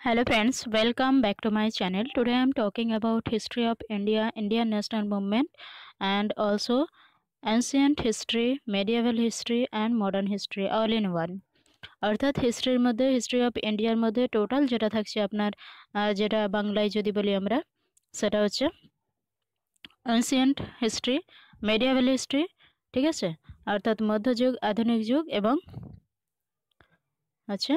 hello friends welcome back to my channel today i am talking about history of india indian national movement and also ancient history medieval history and modern history all in one অর্থাৎ হিস্ট্রির মধ্যে history of ইন্ডিয়ার মধ্যে total যেটা থাকছে আপনার যেটা বাংলায় যদি বলি আমরা সেটা হচ্ছে অ্যান্সিয়েন্ট হিস্ট্রি মেডিয়াভেল হিস্ট্রি ঠিক আছে অর্থাৎ মধ্যযুগ আধুনিক যুগ এবং আচ্ছা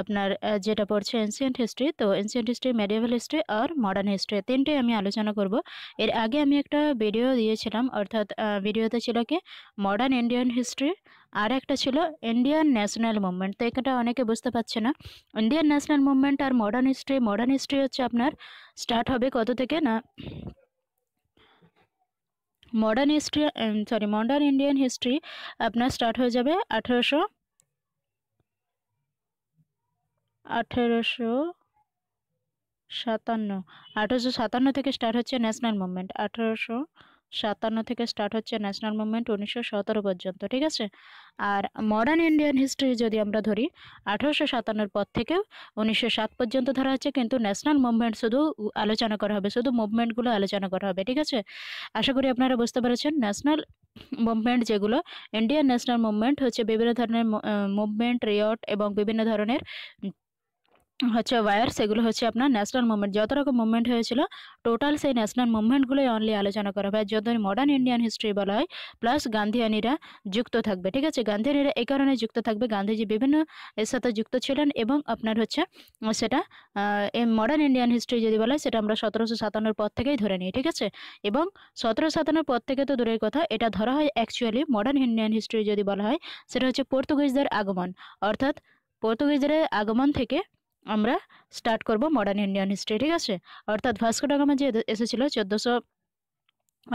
আপনার যেটা পড়ছে এনসিয়েন্ট হিস্ট্রি তো এনসিয়েন্ট হিস্ট্রি মেডিয়াভাল হিস্ট্রি আর মডার্ন হিস্ট্রি তিনটে আমি আলোচনা করব। এর আগে আমি একটা ভিডিও দিয়েছিলাম, অর্থাৎ ভিডিওতে ছিল কি? মডার্ন ইন্ডিয়ান হিস্ট্রি আর একটা ছিল ইন্ডিয়ান ন্যাশনাল মুভমেন্ট তো এটা অনেকে বুঝতে পারছে না। ইন্ডিয়ান ন্যাশনাল মুভমেন্ট আর মডার্ন হিস্ট্রি মডার্ন হিস্ট্রি হচ্ছে আপনার স্টার্ট হবে কত থেকে না? Modern history sorry modern Indian history আপনার স্টার্ট হয়ে যাবে আঠেরোশো আঠেরোশো সাতান্ন। আঠেরোশো সাতান্ন থেকে স্টার্ট হচ্ছে ন্যাশনাল মুভমেন্ট আঠেরোশো সাতান্ন থেকে স্টার্ট হচ্ছে ন্যাশনাল মুভমেন্ট উনিশশো সতেরো পর্যন্ত, ঠিক আছে? আর মডার্ন ইন্ডিয়ান হিস্ট্রি যদি আমরা ধরি, আঠেরোশো সাতান্নর পর থেকে উনিশশো সাত পর্যন্ত ধরা হচ্ছে, কিন্তু ন্যাশনাল মুভমেন্ট শুধু আলোচনা করা হবে, শুধু মুভমেন্টগুলো আলোচনা করা হবে, ঠিক আছে? আশা করি আপনারা বুঝতে পেরেছেন ন্যাশনাল মুভমেন্ট যেগুলো ইন্ডিয়ান ন্যাশনাল মুভমেন্ট হচ্ছে বিভিন্ন ধরনের মুভমেন্ট রিয়ট এবং বিভিন্ন ধরনের হচ্ছে ওয়ার সেগুলো হচ্ছে আপনার ন্যাশনাল মুভমেন্ট যত রকম মুভমেন্ট হয়েছিল টোটাল সেই ন্যাশনাল মুভমেন্টগুলোই অনলি আলোচনা করা হয়। যত মডার্ন ইন্ডিয়ান হিস্ট্রি বলা হয় প্লাস গান্ধীয়ানিরা যুক্ত থাকবে, ঠিক আছে? গান্ধীয়ানিরা এই কারণে যুক্ত থাকবে। গান্ধীজি বিভিন্ন এর সাথে যুক্ত ছিলেন এবং আপনার হচ্ছে, সেটা মডার্ন ইন্ডিয়ান হিস্ট্রি যদি বলা হয়, সেটা আমরা সতেরোশো সাতান্নর পর থেকেই ধরে নিই, ঠিক আছে? এবং সতেরোশো সাতান্নর পর থেকে তো দূরের কথা, এটা ধরা হয় অ্যাকচুয়ালি মডার্ন ইন্ডিয়ান হিস্ট্রি যদি বলা হয়, সেটা হচ্ছে পর্তুগিজদের আগমন। অর্থাৎ পর্তুগিজদের আগমন থেকে আমরা স্টার্ট করব মডার্ন ইন্ডিয়ান হিস্ট্রি ঠিক আছে? অর্থাৎ ভাস্কো ডাগামা যে এসেছিল চোদ্দোশো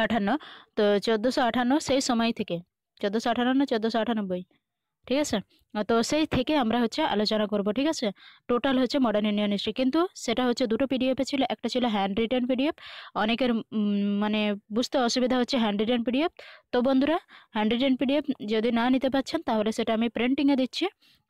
আঠান্ন, তো চোদ্দোশো আঠান্ন সেই সময় থেকে, চোদ্দোশো আঠান্ন না চোদ্দোশো আটানব্বই, ঠিক আছে? তো সেই থেকে আমরা হচ্ছে আলোচনা করব, ঠিক আছে? টোটাল হচ্ছে মডার্ন ইন্ডিয়ান হিস্ট্রি কিন্তু সেটা হচ্ছে দুটো পিডিএফে ছিল, একটা ছিল হ্যান্ড রিটার্ন পিডিএফ অনেকের মানে বুঝতে অসুবিধা হচ্ছে হ্যান্ড রিটার্ন পিডিএফ তো বন্ধুরা হ্যান্ড রিটার্ন পিডিএফ যদি না নিতে পারছেন তাহলে সেটা আমি প্রিন্টিংয়ে দিচ্ছি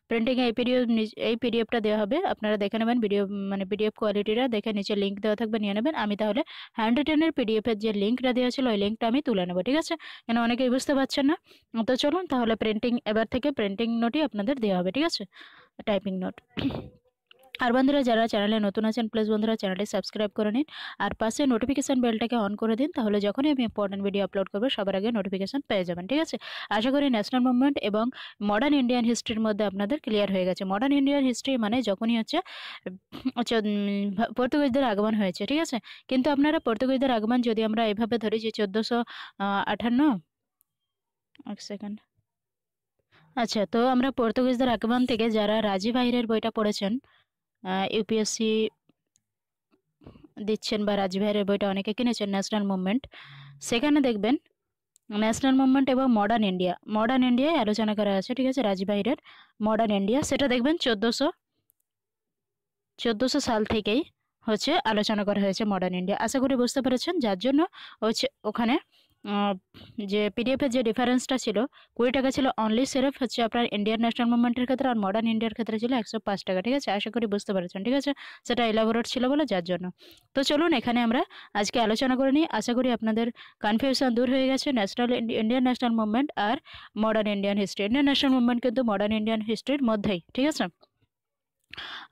প্রিন্টিংয়ে এই পিডিএফ এই পিডিএফটা দেওয়া হবে। আপনারা দেখে নেবেন ভিডিও মানে পিডিএফ কোয়ালিটিটা দেখে নিচে লিঙ্ক দেওয়া থাকবে, নিয়ে নেবেন। আমি তাহলে হ্যান্ড রিটেনের পিডিএফের যে লিঙ্কটা দেওয়া ছিল, ওই লিঙ্কটা আমি তুলে নেব, ঠিক আছে? কেন অনেকেই বুঝতে পারছেন না? তো চলুন তাহলে প্রিন্টিং এবার থেকে প্রিন্টিং নোটই আপনাদের দেওয়া হবে, ঠিক আছে? টাইপিং নোট আর বন্ধুরা, যারা চ্যানেলে নতুন আছেন প্লিজ বন্ধুরা চ্যানেলটি সাবস্ক্রাইব করে নিন। আর পাশে নোটিফিকেশান বেলটাকে অন করে দিন, তাহলে যখনই আমি ইম্পর্টেন্ট ভিডিও আপলোড করব, সবার আগে নোটিফিকেশান পেয়ে যাবেন, ঠিক আছে? আশা করি ন্যাশনাল মুভমেন্ট এবং মডার্ন ইন্ডিয়ান হিস্ট্রির মধ্যে আপনাদের ক্লিয়ার হয়ে গেছে। মডার্ন ইন্ডিয়ান হিস্ট্রি মানে যখনই হচ্ছে পর্তুগিজদের আগমন হয়েছে, ঠিক আছে? কিন্তু আপনারা পর্তুগিজদের আগমন যদি আমরা এভাবে ধরি যে চোদ্দোশো আঠান্ন, এক সেকেন্ড আচ্ছা তো আমরা পর্তুগিজদের আগমন থেকে যারা রাজীব ভাইরের বইটা পড়েছেন ইউপিএসসি দিচ্ছেন বা রাজবিহারের বইটা অনেকে কিনেছেন, ন্যাশনাল মুভমেন্ট। সেখানে দেখবেন, ন্যাশনাল মুভমেন্ট এবং মডার্ন ইন্ডিয়া। মডার্ন ইন্ডিয়ায় আলোচনা করা আছে, ঠিক আছে রাজবাহিরের মডার্ন ইন্ডিয়া। সেটা দেখবেন চোদ্দোশো চোদ্দোশো সাল থেকেই হচ্ছে আলোচনা করা হয়েছে মডার্ন ইন্ডিয়া। আশা করি বুঝতে পেরেছেন, যার জন্য হচ্ছে ওখানে যে পিডিএফের যে ডিফারেন্সটা ছিল, কুড়ি টাকা ছিল অনলি সেরফ হচ্ছে আপনার ইন্ডিয়ান ন্যাশনাল মুভমেন্টের ক্ষেত্রে আর মডার্ন ইন্ডিয়ার ক্ষেত্রে ছিল একশো পাঁচ টাকা, ঠিক আছে? আশা করি বুঝতে পেরেছেন, ঠিক আছে? সেটা এলাবোরেট ছিল বলে যার জন্য। তো চলুন, এখানে আমরা আজকে আলোচনা করে নিই। আশা করি আপনাদের কনফিউশন দূর হয়ে গেছে। ন্যাশনাল ইন্ডিয়ান ন্যাশনাল মুভমেন্ট আর modern Indian history Indian national movement কিন্তু মডার্ন ইন্ডিয়ান হিস্ট্রির মধ্যেই, ঠিক আছে?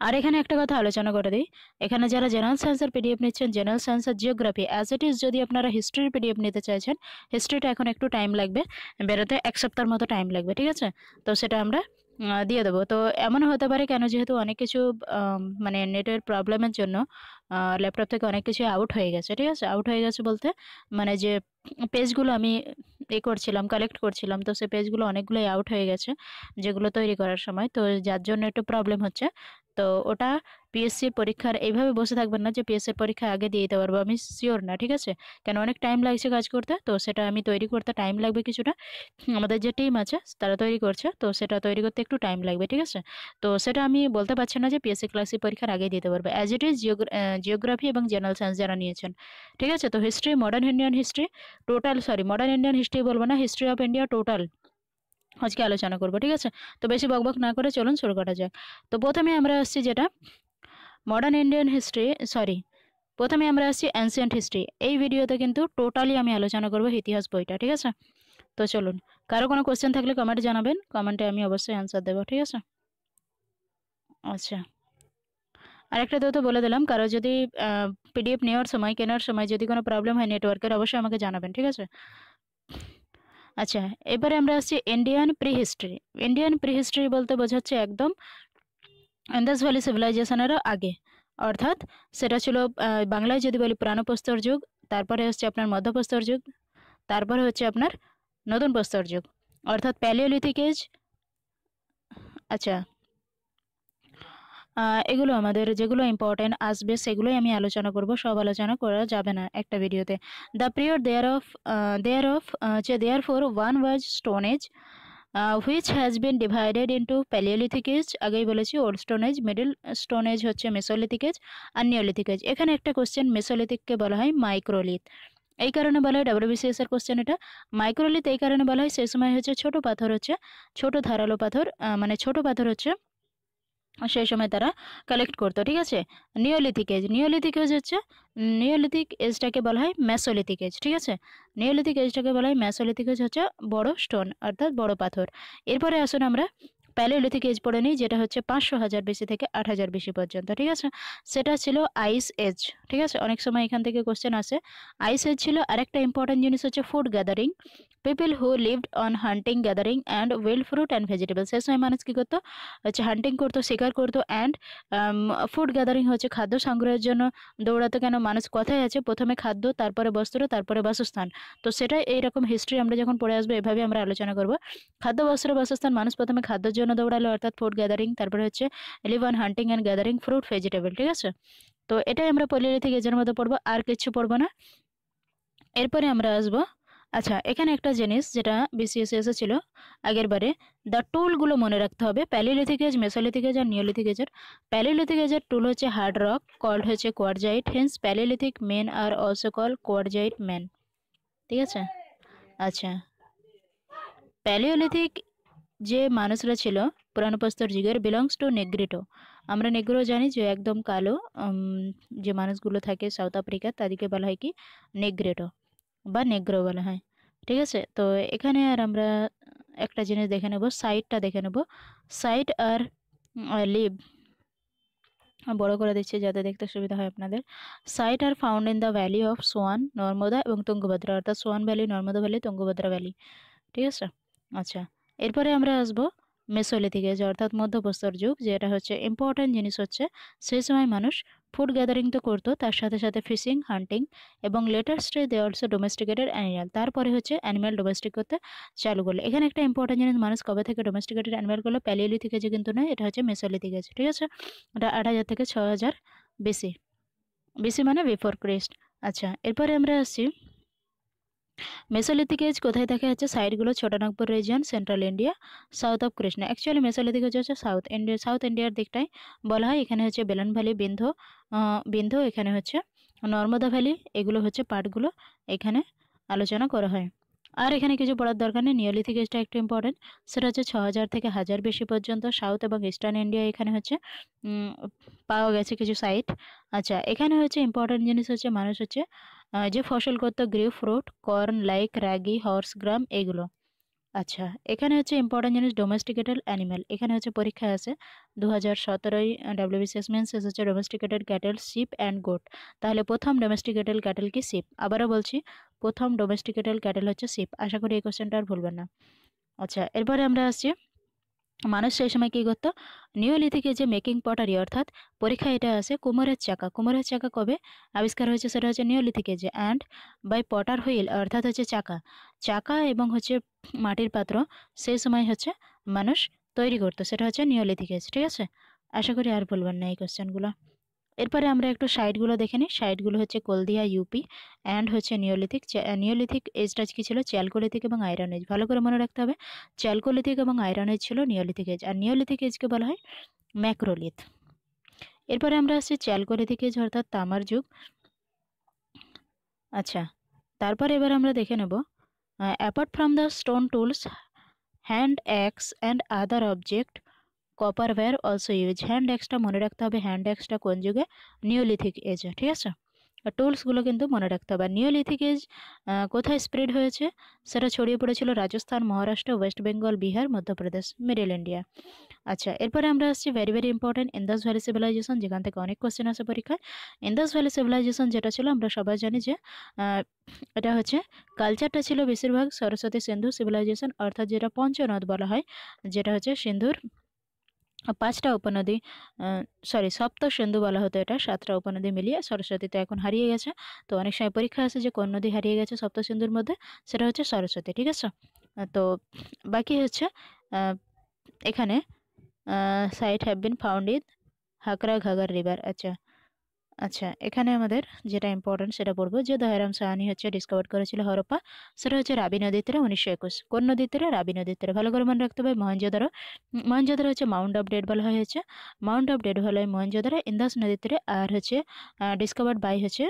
আর এখানে একটা কথা আলোচনা করে দিই। এখানে যারা জেনারেল সায়েন্সের পিডিএফ নিচ্ছেন জেনারেল সায়েন্স আর জিওগ্রাফি অ্যাজ ইট ইজ যদি আপনারা হিস্ট্রির পিডিএফ নিতে চাইছেন হিস্ট্রিটা এখন একটু টাইম লাগবে, বেরোতে এক সপ্তাহের মতো টাইম লাগবে, ঠিক আছে? তো সেটা আমরা দিয়ে দেবো। তো এমন হতে পারে কেন যেহেতু অনেক কিছু মানে নেটের প্রবলেমের জন্য ল্যাপটপ থেকে অনেক কিছু আউট হয়ে গেছে, ঠিক আছে? আউট হয়ে গেছে বলতে মানে যে পেজগুলো আমি এ করছিলাম কালেক্ট করছিলাম। তো সে পেজগুলো অনেকগুলোই আউট হয়ে গেছে যেগুলো তৈরি করার সময়। তো যার জন্য একটু প্রবলেম হচ্ছে। তো ওটা পিএসসি পরীক্ষার এইভাবে বসে থাকবেন না যে পিএসসির পরীক্ষা আগে দিয়ে দিতে পারব, আমি শিওর না, ঠিক আছে? কেন অনেক টাইম লাগছে কাজ করতে, তো সেটা আমি তৈরি করতে টাইম লাগবে কিছুটা। আমাদের যে টিম আছে, তারা তৈরি করছে, তো সেটা তৈরি করতে একটু টাইম লাগবে, ঠিক আছে? তো সেটা আমি বলতে পারছি না যে পিএসসি ক্লাসি পরীক্ষার আগে দিতে পারব। অ্যাজ ইট ইজ জিওগ্রাফি এবং জেনারেল সায়েন্স যারা নিয়েছেন, ঠিক আছে? তো history modern Indian history total sorry modern Indian history বলব না হিস্ট্রি অফ ইন্ডিয়া টোটাল আজকে আলোচনা করব, ঠিক আছে? তো বেশি বকবক না করে চলুন, শুরু করা যাক। তো প্রথমে আমরা আসছি যেটা মডার্ন ইন্ডিয়ান হিস্ট্রি সরি প্রথমে আমরা আসছি অ্যান্সিয়েন্ট হিস্ট্রি এই ভিডিওতে কিন্তু টোটালি আমি আলোচনা করব ইতিহাস বইটা, ঠিক আছে? তো চলুন, কারও কোনো কোশ্চেন থাকলে কমেন্টে জানাবেন কমেন্টে আমি অবশ্যই অ্যান্সার দেবো, ঠিক আছে? আচ্ছা আরেকটা তো বলে দিলাম, কারও যদি পিডিএফ নেওয়ার সময়, কেনার সময় যদি কোনো প্রবলেম হয় নেটওয়ার্কের অবশ্যই আমাকে জানাবেন, ঠিক আছে? আচ্ছা এবারে আমরা আসছি Indian prehistory Indian prehistory বলতে বোঝাচ্ছে একদম ইন্দাস ভ্যালি সিভিলাইজেশনেরও আগে। অর্থাৎ সেটা ছিল বাংলায় যদি বলি পুরাণপ্রস্তর যুগ, তারপরে হচ্ছে আপনার মধ্যপ্রস্তর যুগ, তারপরে হচ্ছে আপনার নতুন প্রস্তর যুগ। অর্থাৎ প্যালিওলিথিক এজ আচ্ছা এগুলো আমাদের যেগুলো ইম্পর্টেন্ট আসবে, সেগুলোই আমি আলোচনা করব, সব আলোচনা করা যাবে না একটা ভিডিওতে the period there of there of there four one was stone age which has been divided into palaeolithic age আগেই বলেছি old stone age middle stone age হচ্ছে মেসোলিথিক এজ আর নিওলিথিক এজ এখানে একটা কোশ্চেন মেসোলিথিককে বলা হয় মাইক্রোলিথ এই কারণে বলা হয় ডাব্লিউবিসিএস এর কোশ্চেন এটা। মাইক্রোলিথ এই কারণে বলা হয়, সেই সময় হচ্ছে ছোট পাথর হচ্ছে, ছোট ধারালো পাথর মানে ছোট পাথর হচ্ছে সেই সময় তারা কালেক্ট করতো, ঠিক আছে? নিওলিথিক এজ নিওলিথিক এজ হচ্ছে নিওলিথিক এজটাকে বলা হয় ম্যাসোলিথিক এজ ঠিক আছে? নিওলিথিক এজটাকে বলা হয় ম্যাসোলিথিক এজ হচ্ছে বড় স্টোন অর্থাৎ বড় পাথর। এরপরে আসুন আমরা প্যালিওলিথিক এজ পড়ে নিই, যেটা হচ্ছে পাঁচশো হাজার বেশি থেকে আট হাজার বেশি পর্যন্ত, ঠিক আছে? সেটা ছিল আইস এজ ঠিক আছে? অনেক সময় এখান থেকে কোশ্চেন আসে। আইস এজ ছিল আরেকটা ইম্পর্টেন্ট জিনিস হচ্ছে food gathering people who lived on hunting gathering and wild fruit and vegetable সে সময় মানুষ কী করতো? হচ্ছে হান্টিং করতো, শিকার করতো অ্যান্ড ফুড গ্যাদারিং হচ্ছে খাদ্য সংগ্রহের জন্য দৌড়াতো কেন? মানুষ কথাই আছে, প্রথমে খাদ্য, তারপরে বস্ত্র, তারপরে বাসস্থান। তো সেটাই এইরকম হিস্ট্রি আমরা যখন পড়ে আসব এভাবে আমরা আলোচনা করব। খাদ্য, বস্ত্র, বাসস্থান, মানুষ প্রথমে খাদ্যের জন্য দৌড়ালো অর্থাৎ ফুড গ্যাদারিং তারপরে হচ্ছে live on hunting and gathering fruit vegetable ঠিক আছে? তো এটাই আমরা পলিলিথিক এজের মধ্যে পড়ব, আর কিছু পড়ব না। এরপরে আমরা আসব আচ্ছা এখানে একটা জিনিস যেটা বিসিএস এসেছিল আগের বারে দ্য টুলগুলো মনে রাখতে হবে প্যালিলিথিক এজ মেসোলিথিক এজ আর নিওলিথিক এজের প্যালিলিথিক এজের টুল হচ্ছে হার্ড রক কল্ড হচ্ছে কোয়ারজাইট হেন্স প্যালিলিথিক মেন আর অলসো কল কোয়ারজাইট মেন ঠিক আছে? আচ্ছা প্যালিওলিথিক যে মানুষরা ছিল, পুরানো প্রস্তর যুগের বিলংস টু নেগ্রিটো আমরা নেগ্রো জানি যে একদম কালো যে মানুষগুলো থাকে সাউথ আফ্রিকা তাদেরকে বলা হয় কি? নেগ্রেটো বা নেগ্রো বলা হয়। ঠিক আছে? তো এখানে আর আমরা একটা জিনিস দেখে নেব সাইটটা দেখে নেব। সাইট আর লিভ বড় করে দিচ্ছি যাতে দেখতে সুবিধা হয় আপনাদের। Site are found in the valley of Soan Narmada এবং তুঙ্গভদ্রা। অর্থাৎ Soan valley Narmada valley Tungabhadra valley ঠিক আছে? আচ্ছা। এরপরে আমরা আসব মেসোলিথিক এজ, অর্থাৎ মধ্যপ্রস্তর যুগ, যেটা হচ্ছে ইম্পর্ট্যান্ট জিনিস হচ্ছে সেই সময় মানুষ ফুড গ্যাদারিং তো করতো, তার সাথে সাথে ফিশিং হান্টিং এবং later stay they also domesticated animal তারপরে হচ্ছে অ্যানিম্যাল ডোমেস্টিক করতে চালু করল। এখানে একটা ইম্পর্টেন্ট জিনিস, মানুষ কবে থেকে ডোমেস্টিকেটেড অ্যানিম্যাল করল প্যালিওলিথিক এজে কিন্তু নয়, এটা হচ্ছে মেসোলিথিক এজ ঠিক আছে? এটা আট হাজার থেকে ছ হাজার বেশি বেশি মানে বিফোর ক্রিস্ট আচ্ছা এরপরে আমরা আসছি মেসোলিথিক এজ কোথায় থাকে হচ্ছে সাইডগুলো Chotanagpur region central India south of Krishna actually mesolithic age হচ্ছে সাউথ ইন্ডিয়া সাউথ ইন্ডিয়ার দিকটাই বলা হয়। এখানে হচ্ছে বেলন ভ্যালি বিন্ধ বিন্ধ এখানে হচ্ছে নর্মদা ভ্যালি এগুলো হচ্ছে পার্টগুলো এখানে আলোচনা করা হয়। আর এখানে কিছু পড়ার দরকার নেই। নিওলিথিক এজটা একটু ইম্পর্টেন্ট সেটা হচ্ছে ছ হাজার থেকে হাজার বেশি পর্যন্ত সাউথ এবং ইস্টার্ন ইন্ডিয়া এখানে হচ্ছে পাওয়া গেছে কিছু সাইট আচ্ছা এখানে হচ্ছে ইম্পর্টেন্ট জিনিস হচ্ছে মানুষ হচ্ছে যে ফসল করতো grape fruit corn like ragi horse gram এগুলো। আচ্ছা এখানে হচ্ছে ইম্পর্টেন্ট জিনিস ডোমেস্টিকেটেড অ্যানিম্যাল এখানে হচ্ছে পরীক্ষা আছে দু হাজার সতেরোই ডাব্লিউবিসিএস মেন্স হচ্ছে domesticated cattle sheep and goat তাহলে প্রথম ডোমেস্টিকেটেড ক্যাটেল কি শিপ আবারও বলছি, প্রথম ডোমেস্টিকেটেড ক্যাটেল হচ্ছে শিপ আশা করি এই কোশ্চেনটা আর ভুলবেন না। আচ্ছা এরপরে আমরা আসছি মানুষ সেই সময় কী করতো? নিওলিথিকে যে মেকিং পটারি অর্থাৎ পরীক্ষা এটা আছে, কুমোরের চাকা। কুমোরের চাকা কবে আবিষ্কার হয়েছে? সেটা হচ্ছে নিওলিথিকে যে অ্যান্ড বাই পটার হুইল অর্থাৎ হচ্ছে চাকা। চাকা এবং হচ্ছে মাটির পাত্র, সেই সময় হচ্ছে মানুষ তৈরি করতো। সেটা হচ্ছে নিউলিথিকেজ ঠিক আছে? আশা করি আর বলবেন না এই কোশ্চেনগুলো এরপরে আমরা একটু সাইডগুলো দেখে নিই। সাইডগুলো হচ্ছে কলদিয়া ইউপি অ্যান্ড হচ্ছে নিওলিথিক নিওলিথিক এজটা কি ছিল? চ্যালকোলিথিক এবং আয়রন এজ ভালো করে মনে রাখতে হবে চ্যালকোলিথিক এবং আয়রন এজ ছিল নিওলিথিক এজ আর নিওলিথিক এজকে বলা হয় ম্যাক্রোলিথ এরপরে আমরা আসছি চ্যালকোলিথিক এজ অর্থাৎ তামার যুগ। আচ্ছা তারপর এবার আমরা দেখে নেব apart from the stone tools hand axe and other object copper were also use hand অ্যাক্সটা মনে রাখতে হবে হ্যান্ড অ্যাক্সটা কোন যুগে? নিওলিথিক এজে ঠিক আছে? টুলসগুলো কিন্তু মনে রাখতে হবে। নিওলিথিক এজ কোথায় স্প্রেড হয়েছে? সেটা ছড়িয়ে পড়েছিল Rajasthan, Maharashtra West Bengal Bihar, Madhya Pradesh middle India আচ্ছা এরপরে আমরা আসছি very very important Indus valley civilization যেখান থেকে অনেক কোশ্চেন আসে পরীক্ষায়। ইন্দাস ভ্যালি সিভিলাইজেশন যেটা ছিল, আমরা সবাই জানি যে এটা হচ্ছে কালচারটা ছিল বেশিরভাগ সরস্বতী সিন্ধু সিভিলাইজেশন অর্থাৎ যেটা পঞ্চনদ বলা হয়, যেটা হচ্ছে সিন্ধুর পাঁচটা উপনদী সরি সপ্ত সিন্ধু বলা হতো এটা, সাতটা উপনদী মিলিয়ে সরস্বতী তো এখন হারিয়ে গেছে। তো অনেক সময় পরীক্ষা আছে যে কোন নদী হারিয়ে গেছে সপ্ত সিন্ধুর মধ্যে, সেটা হচ্ছে সরস্বতী, ঠিক আছে? তো বাকি হচ্ছে এখানে site have been found in Hakra Ghaggar river আচ্ছা। আচ্ছা এখানে আমাদের যেটা ইম্পর্টেন্ট সেটা পড়ব যে দয়ারাম সাহানি হচ্ছে ডিসকভার করেছিল হরপ্পা। সেটা হচ্ছে রাবি নদীর তীরে উনিশশো একুশ। কোন নদীর তীরে রাবি নদীর তীরে ভালো করে মনে রাখতে হবে মহেঞ্জোদারো মহেঞ্জোদারো হচ্ছে মাউন্ট অফ ডেড বলা হয়েছে। মাউন্ট অফ ডেড হয় মহেঞ্জোদারো ইন্দাস নদীর তীরে আর হচ্ছে ডিসকভার্ড বাই হচ্ছে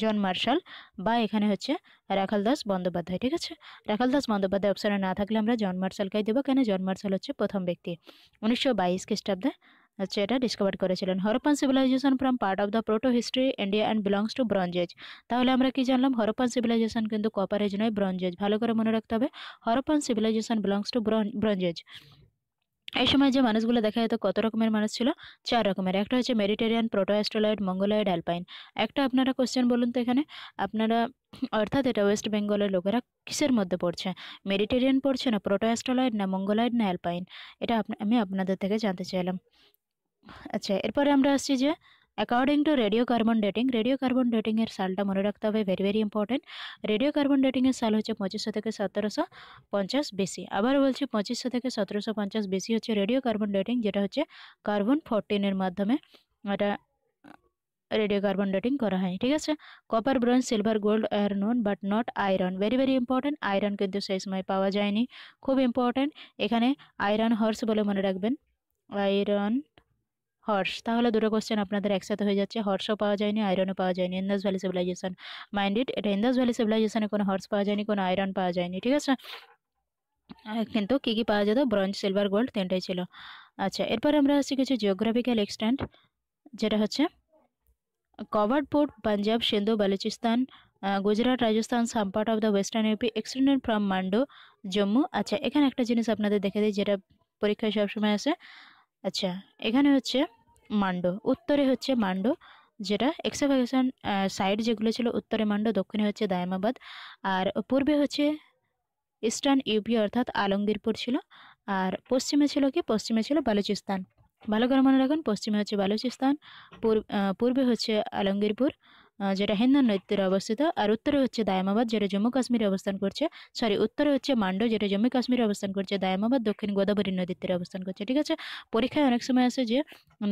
জন মার্শাল। বা এখানে হচ্ছে রাখাল দাস বন্দ্যোপাধ্যায়, ঠিক আছে? রাখাল দাস বন্দ্যোপাধ্যায় অপশানে না থাকলে আমরা জন মার্শালকেই দেবো। কেন? জন মার্শাল হচ্ছে প্রথম ব্যক্তি। উনিশশো বাইশ খ্রিস্টাব্দে এটা ডিসকভার করেছিলেন। Harappan civilization from part of the proto history India and belongs to bronze age তাহলে আমরা কি জানলাম? হরপ্পান সিভিলাইজেশন কিন্তু কপার এজ নয় ব্রঞ্জ এজ ভালো করে মনে রাখতে হবে Harappan civilization belongs to bronze age এই সময় যে মানুষগুলো দেখা যেত কত রকমের মানুষ ছিল? চার রকমের। একটা হচ্ছে মেডিটেরিয়ান প্রোটোঅ্যাস্ট্রোলয়েড মঙ্গোলয়েড অ্যালপাইন একটা আপনারা কোশ্চেন বলুন তো এখানে। আপনারা, অর্থাৎ এটা ওয়েস্ট বেঙ্গলের লোকেরা কিসের মধ্যে পড়ছে? মেডিটেরিয়ান পড়ছে না প্রোটোঅ্যাস্ট্রোলয়েড না মঙ্গোলয়েড না অ্যালপাইন এটা আমি আপনাদের থেকে জানতে চাইলাম। আচ্ছা এরপরে আমরা আসছি যে according to radio carbon dating radio carbon ডেটিংয়ের সালটা মনে রাখতে হবে very very important radio carbon ডেটিংয়ের সাল হচ্ছে পঁচিশশো থেকে সতেরোশো পঞ্চাশ বেশি। আবার বলছি পঁচিশশো থেকে সতেরোশো পঞ্চাশ বেশি হচ্ছে রেডিও কার্বন ডেটিং যেটা হচ্ছে কার্বন ফোরটিনের মাধ্যমে এটা রেডিও কার্বন ডেটিং করা হয়। ঠিক আছে? Copper bronze silver gold are known but not iron very very important iron কিন্তু সেই সময় পাওয়া যায়নি। খুব ইম্পর্টেন্ট এখানে আয়রন হর্স বলে মনে রাখবেন। Iron horse. তাহলে দুটো কোশ্চেন আপনাদের একসাথে হয়ে যাচ্ছে। হর্সও পাওয়া যায়নি আয়রনও পাওয়া যায়নি। ইন্দাস ভ্যালি সিভিলাইজেশন মাইন্ডেড এটা ইন্দাস ভ্যালি সিভিলাইজেশনে কোনো হর্স পাওয়া যায়নি, কোনো আয়রন পাওয়া যায়নি, ঠিক আছে? কিন্তু কী কী পাওয়া যেত? ব্রঞ্জ সিলভার গোল্ড তিনটাই ছিল। আচ্ছা এরপর আমরা আসছি কিছু জিওগ্রাফিক্যাল এক্সটেন্ট যেটা হচ্ছে covered part Punjab Sindhu Baluchistan Gujarat Rajasthan some part of the western UP extended from Manda Jammu আচ্ছা এখানে একটা জিনিস আপনাদের দেখে দিই, যেটা পরীক্ষায় সবসময় আসে। আচ্ছা এখানে হচ্ছে মান্ড, উত্তরে হচ্ছে মান্ড, যেটা এক্সাভাগেশন সাইড যেগুলো ছিল উত্তরে মান্ড, দক্ষিণে হচ্ছে দায়মাবাদ, আর পূর্বে হচ্ছে ইস্টার্ন ইউপি অর্থাৎ আলমগীরপুর ছিল, আর পশ্চিমে ছিল কি? পশ্চিমে ছিল বালুচিস্তান। ভালো করে মনে রাখুন, পশ্চিমে হচ্ছে বালুচিস্তান পূর্বে হচ্ছে আলমগীরপুর যেটা হিন্দন নদীতে অবস্থিত। আর উত্তরে হচ্ছে দায়ামাবাদ, যেটা জম্মু কাশ্মীরে অবস্থান করছে। সরি উত্তরে হচ্ছে মান্ডো, যেটা জম্মু কাশ্মীরে অবস্থান করছে। দায়ামাবাদ, দক্ষিণ গোদাবরী নদীর অবস্থান করছে। ঠিক আছে? পরীক্ষায় অনেক সময় আসে যে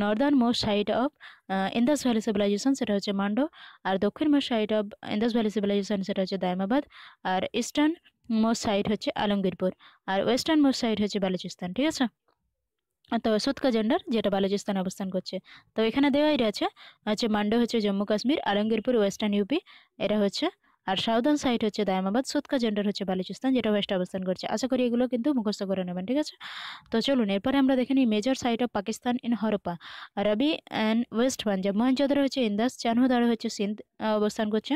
northern most side of Indus valley civilization সেটা হচ্ছে মান্ডো। আর দক্ষিণ most side of Indus valley civilization সেটা হচ্ছে দায়ামাবাদ। আর ইস্টার্ন মোস্ট সাইড হচ্ছে আলমগীরপুর। আর ওয়েস্টার্ন মোস্ট সাইড হচ্ছে বালুচিস্তান। ঠিক আছে? তো সুৎকা জেন্ডার, যেটা বালুচিস্তানে অবস্থান করছে। তো এখানে দেওয়াই রয়েছে, হচ্ছে মান্ডো হচ্ছে জম্মু কাশ্মীর, আলমগীরপুর, ওয়েস্টার্ন ইউপি এরা হচ্ছে আর সাউদার্ন সাইড হচ্ছে দায়ামাবাদ সুৎকা জেন্ডার হচ্ছে বালুচিস্তান যেটা ওয়েস্ট অবস্থান করছে। আশা করি এগুলো কিন্তু মুখস্থ করে নেবেন, ঠিক আছে? তো চলুন, এরপরে আমরা দেখে নিই major side of Pakistan in Harappa Ravi and West Punjab. Mohenjodaro হচ্ছে ইন্দাস চানহুদারো হচ্ছে সিন্ধ অবস্থান করছে।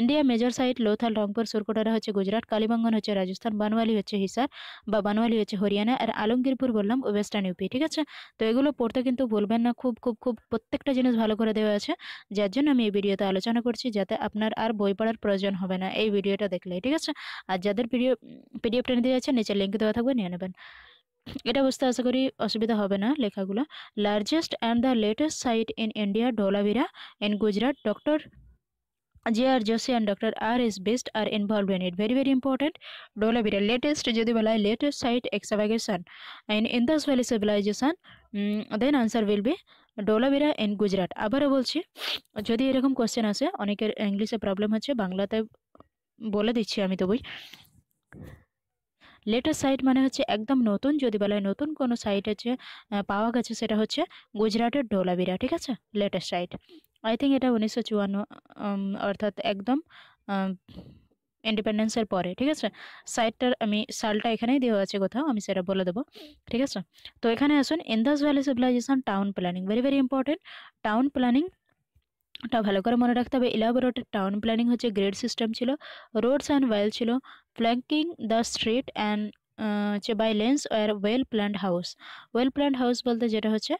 India major site Lothal, Rangpur, Surkotada হচ্ছে গুজরাট, কালিবঙ্গন হচ্ছে রাজস্থান, বানওয়ালি হচ্ছে হিসার, বা বানওয়ালি হচ্ছে হরিয়ানা, আর আলমগীরপুর বললাম ওয়েস্টার্ন ইউপি ঠিক আছে? তো এগুলো পড়তে কিন্তু বলবেন না, খুব খুব খুব প্রত্যেকটা জিনিস ভালো করে দেওয়া আছে। যার জন্য আমি এই ভিডিওতে আলোচনা করছি, যাতে আপনার আর বই পড়ার প্রয়োজন হবে না এই ভিডিওটা দেখলে ঠিক আছে আর যাদের ভিডিও পিডিএফ টেনে দেওয়া আছে নিচে লিঙ্ক দেওয়া থাকবে নিয়ে নেবেন এটা বুঝতে আশা করি অসুবিধা হবে না লেখাগুলো largest and the latest site in India Dholavira in Gujarat doctor J.R. Joshi and Dr. R.S. Best are involved in it. Very, very important. Dholavira, latest, যদি বলা হয় latest site excavation in Indus Valley civilization, then answer will be Dholavira in Gujarat. আবারও বলছি, যদি এরকম question আসে, অনেকের ইংলিশে প্রবলেম হচ্ছে, বাংলাতে বলে দিচ্ছি আমি তো বই। লেটেস্ট সাইট মানে হচ্ছে একদম নতুন, যদি বলা হয় নতুন কোনো সাইট হচ্ছে পাওয়া গেছে সেটা হচ্ছে গুজরাটের ডোলাবিরা ঠিক আছে? লেটেস্ট সাইট আই থিঙ্ক এটা উনিশশো চুয়ান্ন অর্থাৎ একদম ইন্ডিপেন্ডেন্সের পরে, ঠিক আছে? সাইটটার আমি সালটা এখানেই দেওয়া আছে কোথাও, আমি সেটা বলে দেবো, ঠিক আছে? তো এখানে আসুন Indus valley civilization town planning very very important town planning টা ভালো করে মনে রাখতে হবে ইলাবোরেটেড টাউন প্ল্যানিং হচ্ছে গ্রেড সিস্টেম ছিল রোডস অ্যান্ড ওয়েল ছিল ফ্ল্যাঙ্কিং দ্য স্ট্রিট অ্যান্ড হচ্ছে by lanes were well planned house well planned house বলতে যেটা হচ্ছে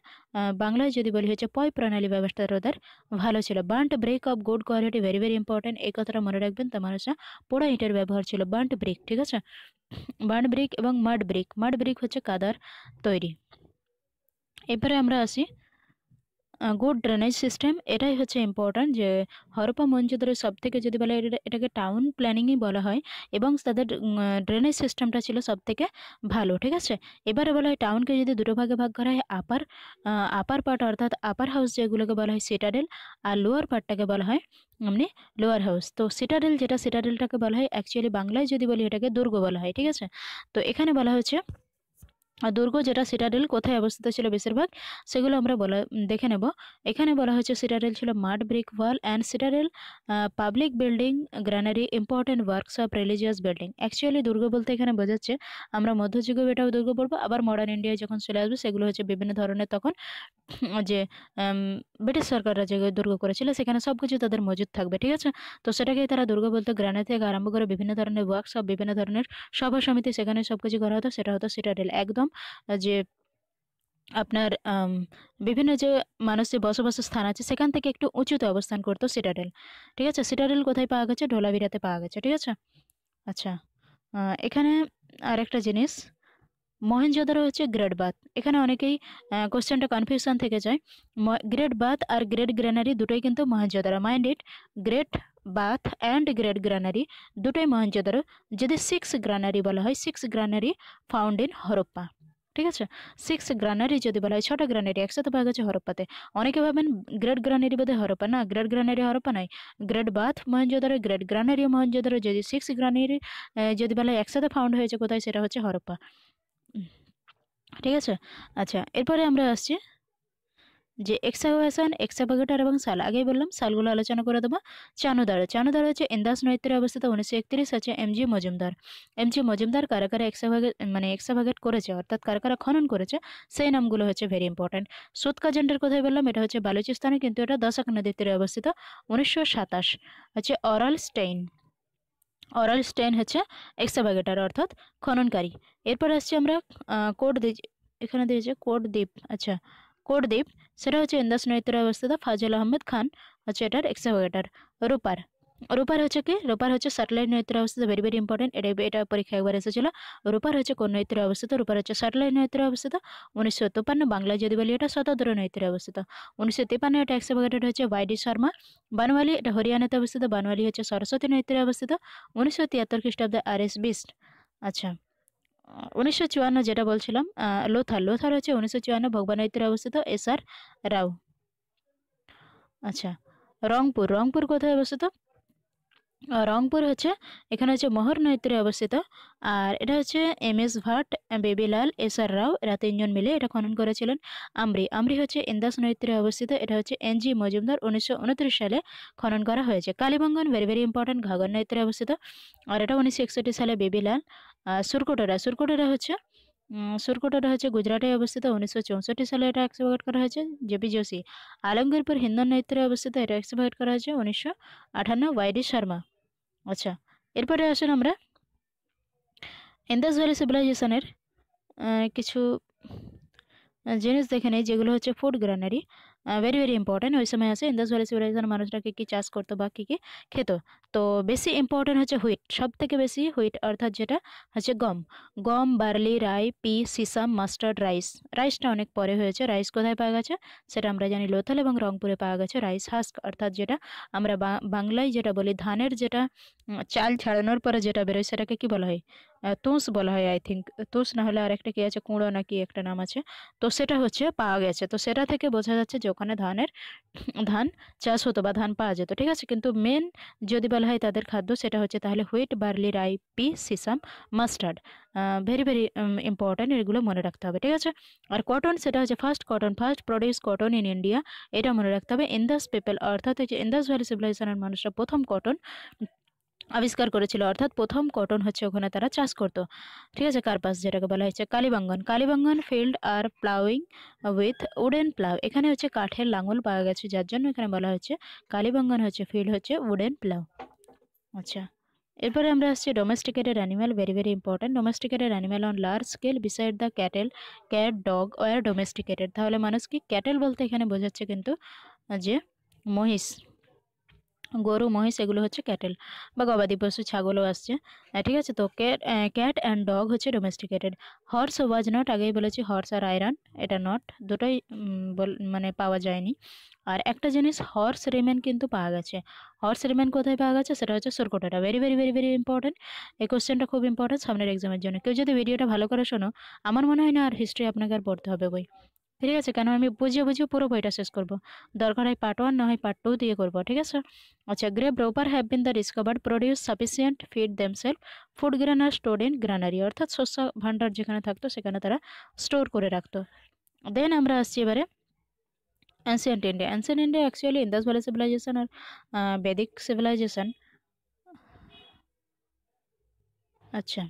বাংলায় যদি বলি হচ্ছে পয় প্রণালী ব্যবস্থাটা ওদের ভালো ছিল। Burnt brick of good quality very very important এই কথাটা মনে রাখবেন, তোমার হচ্ছে পোড়া ইটের ব্যবহার ছিল। বান্ট ব্রিক ঠিক আছে? বান্ট ব্রিক এবং মাড ব্রিক মাড ব্রিক হচ্ছে কাদার তৈরি। এরপরে আমরা আসি গুড ড্রেনেজ সিস্টেম এটাই হচ্ছে ইম্পর্ট্যান্ট যে হরপ্পা মঞ্জুদরের সব থেকে যদি বলে এটাকে টাউন প্ল্যানিংই বলা হয় এবং তাদের ড্রেনেজ সিস্টেমটা ছিল সব থেকে ভালো, ঠিক আছে? এবারে বলা হয় টাউনকে যদি দুটো ভাগে ভাগ করা হয় আপার আপার পার্ট অর্থাৎ আপার হাউস যেগুলোকে বলা হয় সিটাডেল আর লোয়ার পার্টটাকে বলা হয় এমনি লোয়ার হাউস তো সিটাডেল যেটা সিটাডেলটাকে বলা হয় অ্যাকচুয়ালি বাংলায় যদি বলি এটাকে দুর্গ বলা হয়, ঠিক আছে? তো এখানে বলা আর দুর্গ যেটা সিটাডেল কোথায় অবস্থিত ছিল বেশিরভাগ, সেগুলো আমরা বলা দেখে নেব। এখানে বলা হয়েছে সিটাডেল ছিল mud brick wall and citadel public building granary important workshop religious building actually দুর্গ বলতে এখানে বোঝাচ্ছে, আমরা মধ্যযুগে এটাও দুর্গ পড়ব আবার মডার্ন ইন্ডিয়ায় যখন চলে আসবে, সেগুলো হচ্ছে বিভিন্ন ধরনের তখন যে ব্রিটিশ সরকাররা যে দুর্গ করেছিল, সেখানে সব কিছু তাদের মজুদ থাকবে, ঠিক আছে? তো সেটাকেই তারা দুর্গ বলতে গ্রানারি থেকে আরম্ভ করে বিভিন্ন ধরনের ওয়ার্কশপ বিভিন্ন ধরনের সভা সমিতি সেখানে সব কিছু করা হতো, সেটা হতো সিটাডেল একদম যে আপনার বিভিন্ন যে মানুষের বসবাসের স্থান আছে, সেখান থেকে একটু উঁচুতে অবস্থান করতো সিটাডেল ঠিক আছে? সিটাডেল কোথায় পাওয়া গেছে? ঢোলাবিরাতে পাওয়া গেছে, ঠিক আছে? আচ্ছা এখানে আরেকটা জিনিস মহেঞ্জোদারো হচ্ছে গ্রেড বাথ এখানে অনেকেই কোশ্চেনটা কনফিউশন থেকে যায়। গ্রেড বাথ আর গ্রেড গ্রেনারি দুটোই কিন্তু Mohenjodaro mind it great bath and great granary দুটোই মহেঞ্জোদারো যদি সিক্স গ্রানারি বলা হয় six granary found in Harappa. ঠিক আছে? সিক্স গ্রানারি যদি বলা হয়, ছটা গ্রানারি একসাথে পাওয়া গেছে হরপ্পাতে। অনেকে ভাবেন গ্রেট গ্রানারি বোধহয় হরপ্পা। না গ্রেট গ্রানারি হরপ্পা নয়। Great bath Mohenjodaro great granary Mohenjodaro যদি সিক্স গ্রানারি যদি বলা হয় একসাথে ফাউন্ড হয়েছে কোথায়, সেটা হচ্ছে হরপ্পা। ঠিক আছে? আচ্ছা এরপরে আমরা আসছি যে এক্সাভেশন এক্সাভাগেটার এবং সাল। আগেই বললাম, সালগুলো আলোচনা করে দেবো। চানুদার চানুদার হচ্ছে ইন্দাস নৈত্যের অবস্থিত উনিশশো একত্রিশ আছে M G Majumdar. M G Majumdar কারা কারা এক্সাভাগেট মানে এক্সাভাগেট করেছে, অর্থাৎ কারা কারা খনন করেছে, সেই নামগুলো হচ্ছে ভেরি ইম্পর্টেন্ট সুৎকা জেন্ডের কথাই বললাম? এটা হচ্ছে বালুচিস্তানে, কিন্তু এটা দশক নদীর তীরে অবস্থিত। উনিশশো সাতাশ হচ্ছে অরাল স্টেইন অরাল স্টেইন হচ্ছে এক্সাভাগেটার অর্থাৎ খননকারী। এরপর আসছি আমরা কোড এখানে দিয়েছে কোড দ্বীপ। আচ্ছা কোড দ্বীপ সেটা হচ্ছে ইন্দাস নৈত্যের অবস্থিত ফাজল আহমেদ খান, হচ্ছে এটার এক্সাভাগেটার রূপার। রূপার হচ্ছে কি? রূপার হচ্ছে স্যাটেলাইট নৈত্যের অবস্থিত ভেরি ভেরি ইম্পর্টেন্ট এটা এটা পরীক্ষা একবার এসেছিল। রূপার হচ্ছে কোন নৈত্যের অবস্থিত রূপার হচ্ছে স্যাটেলাইট নৈত্যের অবস্থিত উনিশশো তিপ্পান্ন বাংলায় যদি বলি, এটা শতদ্র নৈত্যের অবস্থিত উনিশশো তিপ্পান্ন এটা এক্সাভাগেটেড হচ্ছে ওয়াইডি শর্মা বানওয়ালি, এটা হরিয়ানাতে অবস্থিত বানওয়ালি হচ্ছে সরস্বতী নৈত্যের অবস্থিত উনিশশো তিয়াত্তর খ্রিস্টাব্দে আর এস বিস্ট আচ্ছা। উনিশশো চুয়ান্ন যেটা বলছিলাম লোথার লোথার হচ্ছে উনিশশো চুয়ান্ন ভগবানৈত্যের অবস্থিত এস আর রাও। আচ্ছা রংপুর। রংপুর কোথায় অবস্থিত? রংপুর হচ্ছে, এখানে হচ্ছে মোহর নৈত্রে অবস্থিত। আর এটা হচ্ছে M S Bhat, Bebilal, S R Rao, এরা তিনজন মিলে এটা খনন করেছিলেন। আমরি। আমরি হচ্ছে ইন্দাস নৈত্রে অবস্থিত। এটা হচ্ছে এন জি মজুমদার উনিশশো উনত্রিশ সালে খনন করা হয়েছে। Kalibangan very very important Ghaggar নৈত্রে অবস্থিত। আর এটা উনিশশো একষট্টি সালে বেবিলাল। সুরকোটরা। সুরকোটরা হচ্ছে সুরকোটরা হচ্ছে গুজরাটে অবস্থিত। উনিশশো চৌষট্টি সালে এটা এক্সিভাগেট করা হয়েছে জেপি যোশী আলমগীরপুর হিন্দন নৈত্রে অবস্থিত এটা এক্সিভাগেট করা হয়েছে উনিশশো আঠান্ন ওয়াইডি শর্মা। আচ্ছা এরপরে আসুন আমরা ইন্দাস ভ্যালি সিভিলাইজেশনের কিছু জিনিস দেখে নেই, যেগুলো হচ্ছে food granary. Very very important ওই সময় আছে। ইন্দাস ভ্যালি সিভিলাইজেশন মানুষরা কী কী চাষ করতো বা কী কী খেত। তো বেশি ইম্পর্টেন্ট হচ্ছে হুইট সব থেকে বেশি হুইট অর্থাৎ যেটা হচ্ছে গম। গম barley rye pea sesame mustard rice রাইসটা অনেক পরে হয়েছে। রাইস কোথায় পাওয়া গেছে? সেটা আমরা জানি লোথাল এবং রংপুরে পাওয়া গেছে। রাইস হাস্ক অর্থাৎ যেটা আমরা বাংলায় যেটা বলি ধানের যেটা চাল ছাড়ানোর পরে যেটা বেরোয় সেটাকে কি বলা হয়? তুষ বলা হয় আই থিঙ্ক তুষ না হলে আর একটা কি আছে, কুঁড়ো নাকি একটা নাম আছে। তো সেটা হচ্ছে পাওয়া গেছে। তো সেটা থেকে বোঝা যাচ্ছে যে ওখানে ধানের, ধান চাষ হতো বা ধান পাওয়া যেত, ঠিক আছে? কিন্তু মেন যদি বলা হয় তাদের খাদ্য সেটা হচ্ছে তাহলে wheat barley rye pea sesame mustard very very important এগুলো মনে রাখতে হবে, ঠিক আছে? আর কটন সেটা হচ্ছে first cotton first produce cotton in India এটা মনে রাখতে হবে। ইন্দাস পিপল অর্থাৎ হচ্ছে ইন্দাস ভ্যালি সিভিলাইজেশনের মানুষরা প্রথম কটন আবিষ্কার করেছিল। অর্থাৎ প্রথম কটন হচ্ছে ওখানে তারা চাষ করতো। ঠিক আছে, কার্পাস যেটাকে বলা হয়েছে, কালীবাঙ্গন। কালীবাঙ্গন ফিল্ড আর প্লাউইং উইথ উডেন প্লাউ এখানে হচ্ছে কাঠের লাঙল পাওয়া গেছে, যার জন্য এখানে বলা হচ্ছে কালীবাঙ্গন হচ্ছে ফিল্ড হচ্ছে উডেন প্লাউ আচ্ছা এরপরে আমরা আসছি domesticated animal very very important domesticated animal on large scale beside the cattle cat dog were domesticated তাহলে মানুষ কি ক্যাটেল বলতে এখানে বোঝাচ্ছে কিন্তু যে মহিষ। গরু, মহিষ এগুলো হচ্ছে ক্যাটেল বা গবাদি পশু, ছাগলও আসছে। ঠিক আছে? তো ক্যাট ক্যাট অ্যান্ড ডগ হচ্ছে ডোমেস্টিকেটেড হর্স ওয়াজ নট আগেই বলেছি হর্স আর আয়রন এটা নট দুটোই মানে পাওয়া যায়নি। আর একটা জিনিস হর্স রেমেন কিন্তু পাওয়া গেছে। হর্স রেমেন কোথায় পাওয়া গেছে? সেটা হচ্ছে সোরকোটাটা। Very very very very important এই কোশ্চেনটা খুব ইম্পর্টেন্ট সামনের এক্সামের জন্য। কেউ যদি ভিডিওটা ভালো করে শোনো, আমার মনে হয় না আর হিস্ট্রি আপনাকে আর পড়তে হবে বই। ঠিক আছে? কেন আমি বুঝিয়ে বুঝিয়ে পুরো বইটা শেষ করব। দরকার হয় পার্ট ওয়ান না হয় পার্ট টু দিয়ে করব, ঠিক আছে? আচ্ছা grape Ropar have been the discovered produce sufficient feed themselves food grain are store in granary অর্থাৎ শস্য ভাণ্ডার যেখানে থাকতো, সেখানে তারা স্টোর করে রাখতো। দেন আমরা আসছি এবারে ancient India ancient India actually Indus valley civilization আর বেদিক সিভিলাইজেশন আচ্ছা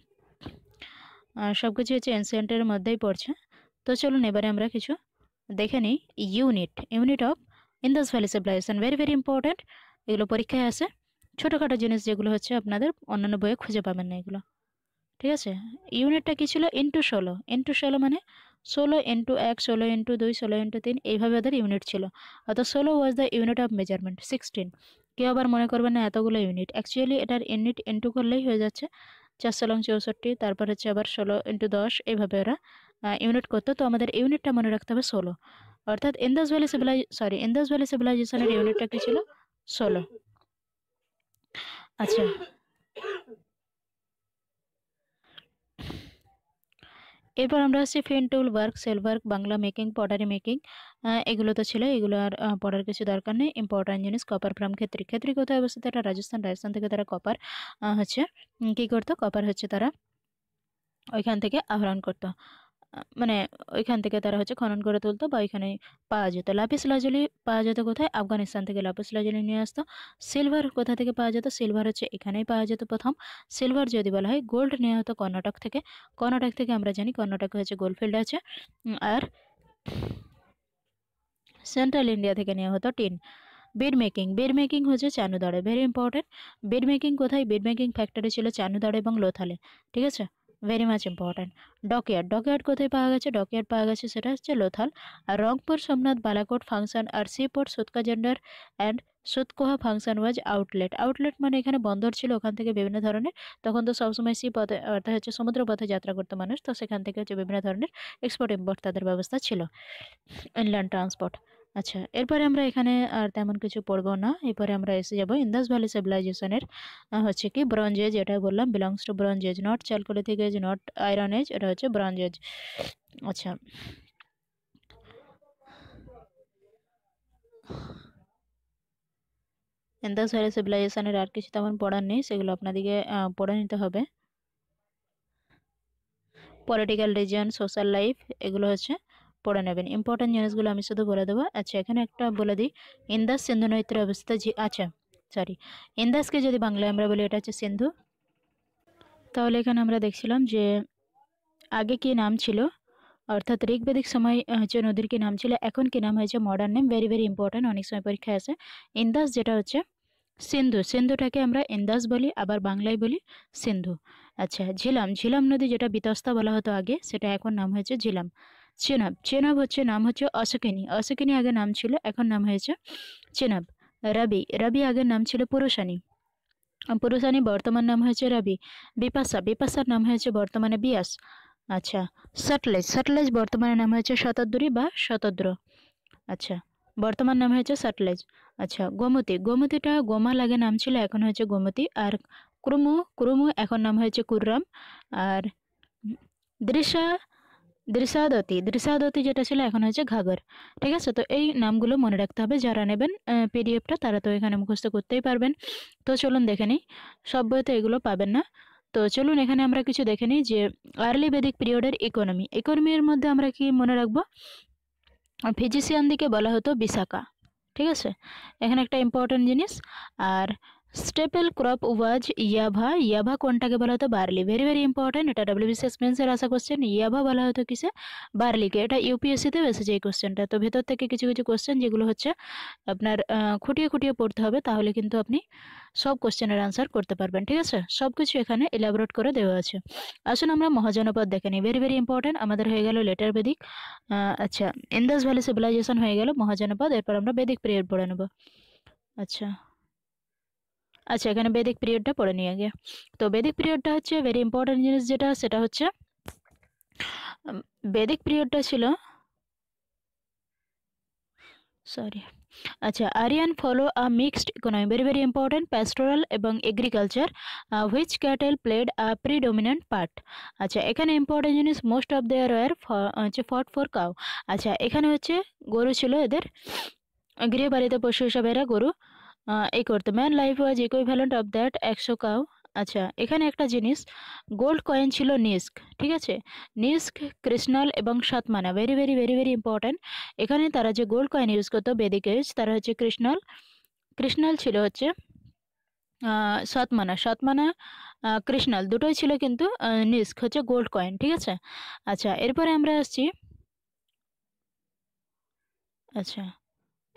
সব কিছু হচ্ছে অ্যান্সিয়েন্টের মধ্যেই পড়ছে। তো চলুন এবারে আমরা কিছু দেখে নিই unit unit of Indus valley civilization very very important এগুলো পরীক্ষায় আসে ছোটোখাটো জিনিস যেগুলো হচ্ছে আপনাদের অন্যান্য বইয়ে খুঁজে পাবেন না এগুলো। ঠিক আছে? ইউনিটটা কী ছিল? ইন্টু ষোলো। ইন্টু ষোলো মানে ষোলো ইন্টু এক, ষোলো ইন্টু দুই, ষোলো ইন্টু তিন, এইভাবে ওদের ইউনিট ছিল। অর্থাৎ ষোলো was the unit of measurement sixteen কেউ আবার মনে করবেন না এতগুলো ইউনিট অ্যাকচুয়ালি এটার ইউনিট ইন্টু করলেই হয়ে যাচ্ছে চারশো লং চৌষট্টি তারপর হচ্ছে আবার ষোলো ইন্টু দশ এইভাবে ওরা ইউনিট করতো। তো আমাদের ইউনিটটা মনে রাখতে হবে ষোলো। অর্থাৎ Indus valley civilization sorry Indus valley সিভিলাইজেশনের ইউনিটটা কি ছিল? ষোলো। আচ্ছা। এরপর আমরা আসছি faience tool work, shell work, bangle making, pottery making. এগুলো তো ছিল, এগুলো আর পড়ার কিছু দরকার নেই। ইম্পর্ট্যান্ট জিনিস কপার ফ্রাম ক্ষেত্রে ক্ষেত্রে কোথায় অবস্থিত? এটা রাজস্থান রাজস্থান থেকে তারা কপার হচ্ছে কী করতো? কপার হচ্ছে তারা ওইখান থেকে আহরণ করতো। মানে ওইখান থেকে তারা হচ্ছে খনন করে তুলতো বা ওইখানে পাওয়া যেত। লাপিস লাজলি পাওয়া যেত কোথায়? আফগানিস্তান থেকে লাপিস লাজলি নিয়ে আসতো। সিলভার কোথা থেকে পাওয়া যেত? সিলভার হচ্ছে এখানেই পাওয়া যেত প্রথম। সিলভার যদি বলা হয় গোল্ড নেওয়া হতো কর্ণাটক থেকে। কর্ণাটক থেকে আমরা জানি কর্ণাটকে হচ্ছে গোল্ডফিল্ড আছে। আর সেন্ট্রাল ইন্ডিয়া থেকে নেওয়া হতো tin bead making bead making হচ্ছে Chanhudaro very important bead making কোথায়? বেড মেকিং ফ্যাক্টরি ছিল চানুদাড়ে এবং লোথালে। ঠিক আছে? Very much important dockyard dockyard কোথায় পাওয়া গেছে? ডকইয়ার্ড পাওয়া গেছে সেটা হচ্ছে লোথাল। আর Rangpur Somnath Balakot function R seaport Sutkagendor and Sotkakoh function was outlet outlet মানে এখানে বন্দর ছিল, ওখান থেকে বিভিন্ন ধরনের। তখন তো সবসময় সি পথে অর্থাৎ হচ্ছে সমুদ্র পথে যাত্রা করতো মানুষ, তো সেখান থেকে হচ্ছে বিভিন্ন ধরনের এক্সপোর্ট ইম্পোর্ট তাদের ব্যবস্থা ছিল। ইনল্যান্ড ট্রান্সপোর্ট আচ্ছা এরপরে আমরা এখানে আর তেমন কিছু পড়ব না। এরপরে আমরা এসে যাব ইন্দাস ভ্যালি সিভিলাইজেশনের হচ্ছে কি ব্রঞ্জ এজ এটা বললাম belongs to bronze age not chalcolithic age not iron age এটা হচ্ছে ব্রঞ্জ এজ আচ্ছা। ইন্দাস ভ্যালি সিভিলাইজেশনের আর কিছু তেমন পড়ার নেই, সেগুলো আপনাদেরকে পড়ে নিতে হবে। পলিটিক্যাল রিজন সোশ্যাল লাইফ এগুলো হচ্ছে পড়ে নেবেন। ইম্পর্টেন্ট জিনিসগুলো আমি শুধু বলে দেবো। আচ্ছা এখানে একটা বলে দিই। ইন্দাস সিন্ধু নৈত্রে অবস্থা জি আচ্ছা সরি ইন্দাসকে যদি বাংলায় আমরা বলি, এটা হচ্ছে সিন্ধু। তাহলে এখানে আমরা দেখছিলাম যে, আগে কি নাম ছিল? অর্থাৎ ঋগ্বেদিক সময় হচ্ছে নদীর কি নাম ছিল? এখন কি নাম হয়েছে? Modern name very very important অনেক সময় পরীক্ষায় আছে। ইন্দাস যেটা হচ্ছে সিন্ধু। সিন্ধুটাকে আমরা ইন্দাস বলি, আবার বাংলায় বলি সিন্ধু। আচ্ছা ঝিলাম। ঝিলাম নদী যেটা বিতস্তা বলা হতো আগে, সেটা এখন নাম হয়েছে ঝিলাম। চেনাব। চেনাব হচ্ছে নাম হচ্ছে অশোকিনী। অশোকিনী আগে নাম ছিল, এখন নাম হয়েছে চেনাব। রবি। রবি আগের নাম ছিল পুরুষানী। পুরুষানী বর্তমান নাম হয়েছে রবি। বিপাশা। বিপাশার নাম হয়েছে বর্তমানে বিয়াস। আচ্ছা সটলেজ। সটলেজ বর্তমানে নাম হয়েছে শতদ্রী বা শতদ্র। আচ্ছা বর্তমান নাম হয়েছে সটলেজ। আচ্ছা গোমতী। গোমতীটা গোমা লাগে নাম ছিল, এখন হয়েছে গোমতী। আর ক্রুমু ক্রুমু এখন নাম হয়েছে কুররাম। আর দৃশ্যা দৃশাদতি। দৃশাদতি যেটা ছিল এখন হচ্ছে ঘাগর। ঠিক আছে? তো এই নামগুলো মনে রাখতে হবে। যারা নেবেন পিডিএফটা তারা তো এখানে মুখস্থ করতেই পারবেন। তো চলুন দেখে নিই। সব বইতে এগুলো পাবেন না। তো চলুন এখানে আমরা কিছু দেখে নিই যে, আর্লি বেদিক পিরিয়ডের ইকোনমি। ইকোনমির মধ্যে আমরা কি মনে রাখব? ফিজিশিয়ান দিকে বলা হতো বিশাখা। ঠিক আছে? এখানে একটা ইম্পর্টেন্ট জিনিস। আর স্টেপল ক্রপ ওয়াজ ইয়াভা ইয়াভা কোনটাকে বলা হতো বার্লি ভেরি ভেরি ইম্পর্টেন্ট এটা ডাব্লিউবিসিএস মেন্সের আসা কোশ্চেন ইয়াভা বলা হতো কিসে? বার্লিকে এটা ইউপিএসসিতেও এসেছে এই কোশ্চেনটা তো ভেতর থেকে কিছু কিছু কোশ্চেন যেগুলো হচ্ছে আপনার খুঁটিয়ে খুঁটিয়ে পড়তে হবে, তাহলে কিন্তু আপনি সব কোশ্চেনের আনসার করতে পারবেন। ঠিক আছে? সব কিছু এখানে ইলাবোরেট করে দেওয়া আছে। আসুন আমরা মহাজনপদ দেখে নিই। ভেরি ভেরি ইম্পর্টেন্ট আমাদের হয়ে গেল লেটার বেদিক। আচ্ছা ইন্দাস ভ্যালি সিভিলাইজেশন হয়ে গেল মহাজনপদ। এরপর আমরা বেদিক পিরিয়ড পড়ে নেব। আচ্ছা। আচ্ছা এখানে বেদিক পিরিয়ডটা পড়ে নিয়ে গিয়ে তো বেদিক পিরিয়ডটা হচ্ছে ভেরি ইম্পর্টেন্ট জিনিস যেটা, সেটা হচ্ছে বেদিক পিরিয়ডটা ছিল সরি আচ্ছা Aryan follow a mixed economy very very important pastoral এবং agriculture which cattle played a predominant part আচ্ছা এখানে ইম্পর্টেন্ট জিনিস মোস্ট অফ দেয়ার ওয়ার হচ্ছে ফট ফর কাউ আচ্ছা এখানে হচ্ছে গরু ছিল এদের, গৃহপালিত পশু হিসাবে এরা গরু এই করতো। Man life was equivalent of that একশো কাউ। আচ্ছা এখানে একটা জিনিস। গোল্ড কয়েন ছিল নিস্ক, ঠিক আছে? নিস্ক, কৃষ্ণাল এবং সাতমানা very very very very important এখানে তারা যে গোল্ড কয়েন ইউজ করতো, বেদিক এজ তারা হচ্ছে কৃষ্ণাল। কৃষ্ণাল ছিল হচ্ছে সাতমানা। সাতমানা কৃষ্ণাল, দুটোই ছিল কিন্তু নিস্ক, হচ্ছে গোল্ড কয়েন ঠিক আছে? আচ্ছা এরপরে আমরা আসছি। আচ্ছা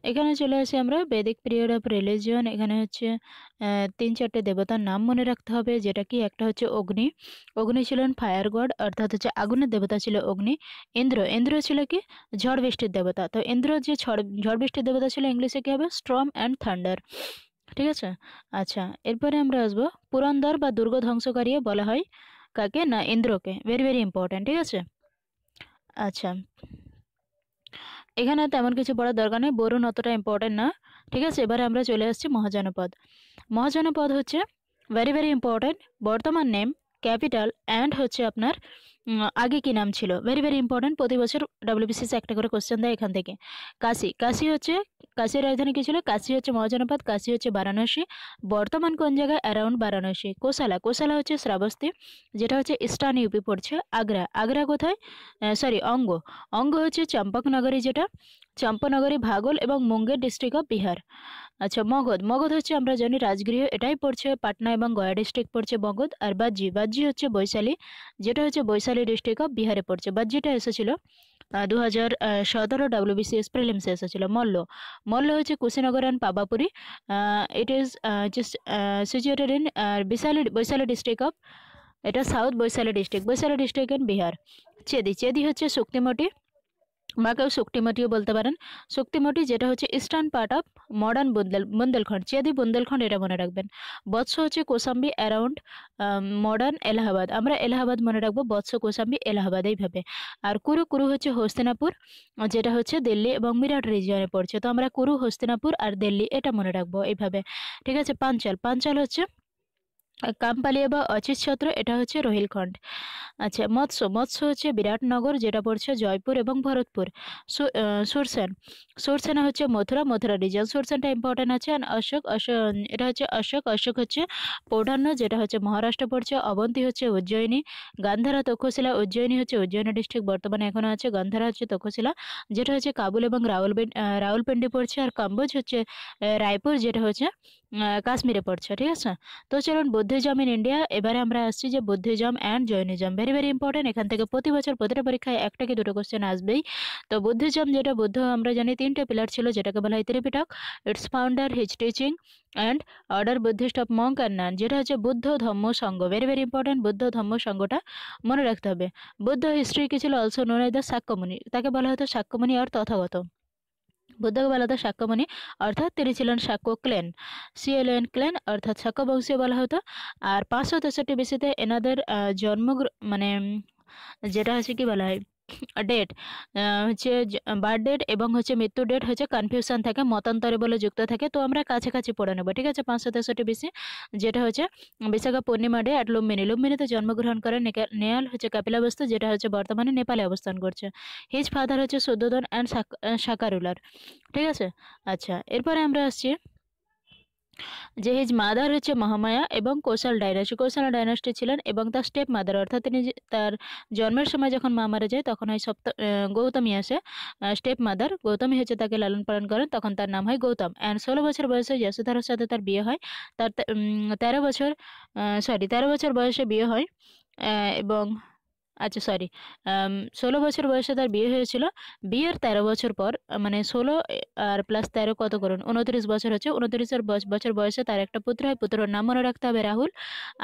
এখানে চলে আসি আমরা বেদিক পিরিয়ড অফ রিলিজিয়ন। এখানে হচ্ছে তিন চারটে দেবতার নাম মনে রাখতে হবে, যেটা কি একটা হচ্ছে অগ্নি। অগ্নি ছিলেন ফায়ার গড, অর্থাৎ হচ্ছে আগুনের দেবতা ছিল অগ্নি। ইন্দ্র ইন্দ্র ছিল কি? ঝড় বৃষ্টির দেবতা। তো ইন্দ্র যে ঝড় ঝড় বৃষ্টির দেবতা ছিল ইংলিশে কি হবে? Storm and thunder. ঠিক আছে? আচ্ছা এরপরে আমরা আসব পুরন্দর বা দুর্গ ধ্বংসকারী বলা হয় কাকে? না, ইন্দ্রকে। ভেরি ভেরি ইম্পর্ট্যান্ট ঠিক আছে? আচ্ছা। এখানে তেমন কিছু পড়ার দরকার নেই, বরুণ অতটা ইম্পর্টেন্ট না, ঠিক আছে? এবারে আমরা চলে আসছি মহাজনপদ। মহাজনপদ হচ্ছে ভেরি ভেরি ইম্পর্টেন্ট বর্তমান নেম ক্যাপিটাল অ্যান্ড হচ্ছে আপনার আগে কি নাম ছিল? ভেরি ভেরি ইম্পর্টেন্ট প্রতি বছর ডাব্লিউবিসিএস একটা করে কোশ্চেন দেয় এখান থেকে। কাশি কাশি হচ্ছে, কাশির রাজধানী কি ছিল? কাশি হচ্ছে মহাজনপদ, কাশি হচ্ছে বারাণসী। বর্তমান কোন জায়গায়? অ্যারাউন্ড বারাণসী। কোশালা কোশালা হচ্ছে শ্রাবস্তি, যেটা হচ্ছে ইস্টার্ন ইউপি পড়ছে, আগ্রা। আগ্রা কোথায়? সরি অঙ্গ। অঙ্গ হচ্ছে চম্পকনগরী যেটা, চম্পনগরী, ভাগল এবং মুঙ্গের ডিস্ট্রিক্ট অফ বিহার আচ্ছা মগধ। মগধ হচ্ছে আমরা জানি রাজগৃহ, এটাই পড়ছে পাটনা এবং গয়া ডিস্ট্রিক্ট পড়ছে মগধ। আর বাজ্জি বাজ্জি হচ্ছে বৈশালী, যেটা হচ্ছে বৈশালী ডিস্ট্রিক্ট অফ বিহারে পড়ছে। বাজ্জিটা এসেছিল দু হাজার সতেরো ডাব্লিউবিসিএস প্রিলিমসে এসেছিল, মল্ল। মল্ল হচ্ছে Kushinagar and Pavapuri. It is situated in Vishali, Vaishali district of এটা south Vaishali district Vaishali district in Bihar Chedi Chedi হচ্ছে শক্তিমটি বা কেউ শক্তিমটিও বলতে পারেন। শক্তিমটি যেটা হচ্ছে eastern part of modern Bundel Bundelkhand Chedi Bundelkhand এটা মনে রাখবেন। বৎস হচ্ছে কোসাম্বি অ্যারাউন্ড মডার্ন এলাহাবাদ। আমরা এলাহাবাদ মনে রাখব বৎস কোসাম্বি এলাহাবাদ এইভাবে আর কুরু কুরু হচ্ছে হস্তিনাপুর, যেটা হচ্ছে দিল্লি এবং মিরাট রিজিয়নে পড়ছে। তো আমরা কুরু, হস্তিনাপুর আর দিল্লি এটা মনে রাখব এইভাবে। ঠিক আছে, পাঞ্চাল। পাঞ্চাল হচ্ছে কামপালিয়া বা অচিত ছত্র, এটা হচ্ছে রোহিলখণ্ড। আচ্ছা মৎস্য মৎস্য হচ্ছে বিরাটনগর, যেটা পড়ছে জয়পুর এবং ভরতপুর। সুরসেন। সুরসেনা হচ্ছে মথুরা মথুরা রিজন সুরসেনটা ইম্পর্টেন্ট আছে। অ্যান্ড অশোক অশোক এটা হচ্ছে অশোক। অশোক হচ্ছে পৌঢান্য যেটা হচ্ছে মহারাষ্ট্র পড়ছে। অবন্তী হচ্ছে উজ্জয়িনী। গান্ধারা তক্ষশিলা, উজ্জয়িনী হচ্ছে উজ্জয়িনী ডিস্ট্রিক্ট বর্তমানে এখনও আছে। গান্ধারা হচ্ছে তক্ষশিলা, যেটা হচ্ছে কাবুল এবং রাউল রাউলপিন্ডি পড়ছে। আর কাম্বোজ হচ্ছে রায়পুর, যেটা হচ্ছে কাশ্মীরে পড়ছে। ঠিক আছে? তো চলুন বুদ্ধিজম ইন ইন্ডিয়া এবারে আমরা আসছি যে Buddhism and Jainism. Very very important এখান থেকে প্রতি বছর প্রতিটা পরীক্ষায় একটা কি দুটো কোশ্চেন আসবেই। তো বুদ্ধিজম যেটা, বুদ্ধ আমরা জানি তিনটে পিলার ছিল, যেটাকে বলা হয় Tripitaka. Its founder his teaching and order Buddhist of monk and nun যেটা হচ্ছে Buddha Dhamma Sangha very very important Buddha Dhamma সংঘটা মনে রাখতে হবে। বুদ্ধ হিস্ট্রি কি ছিল? অলসো নোন দ্য সাক্যমণি তাকে বলা হতো সাক্যমণি আর তথাগত বুদ্ধকে বলা শাকমণি শাক্যমণি অর্থাৎ তিনি ছিলেন শাক্য ক্লেন। সিএলএন ক্লেন, অর্থাৎ শাক্য বংশীয় বলা হতো। আর পাঁচশো তেষট্টি বিসিতে এনাদের জন্ম মানে যেটা হচ্ছে কি বলা হয় ডেট হচ্ছে বার্থ ডেট এবং হচ্ছে মৃত্যু ডেট হচ্ছে কনফিউশন থাকে, মতান্তরে বলে যুক্ত থাকে, তো আমরা কাছাকাছি পড়ে নেব, ঠিক আছে? পাঁচশো তেষট্টি বিসি যেটা হচ্ছে বিশাখা পূর্ণিমা ডে অ্যাট লুম্বিনী লুম্বিনীতে জন্মগ্রহণ করে নেয়াল হচ্ছে কাপিলাবস্তু, যেটা হচ্ছে বর্তমানে নেপালে অবস্থান করছে। হিজ ফাদার হচ্ছে শুদ্ধোদন অ্যান্ড সাকারুলার ঠিক আছে? আচ্ছা এরপরে আমরা আসছি যে হিজ মাদার হচ্ছে মহামায়া এবং কৌশল ডাইনাস্টি। কৌশল ডাইনাস্টি ছিলেন এবং তার স্টেপ মাদার অর্থাৎ তিনি তার জন্মের সময় যখন মা মারা যায়, তখন হয় সপ্ত গৌতমী আসে। স্টেপ মাদার গৌতমী হচ্ছে তাকে লালন পালন করেন, তখন তার নাম হয় গৌতম। অ্যান্ড ষোলো বছর বয়সে যশোধারার সাথে তার বিয়ে হয়। তার তেরো বছর সরি তেরো বছর বয়সে বিয়ে হয় এবং আচ্ছা সরি ষোলো বছর বয়সে তার বিয়ে হয়েছিল। বিয়ের তেরো বছর পর মানে ষোলো আর প্লাস তেরো কত করুন? উনত্রিশ বছর হচ্ছে, উনত্রিশের বছর বয়সে তার একটা পুত্র হয়, পুত্রর নাম মনে রাখতে হবে রাহুল।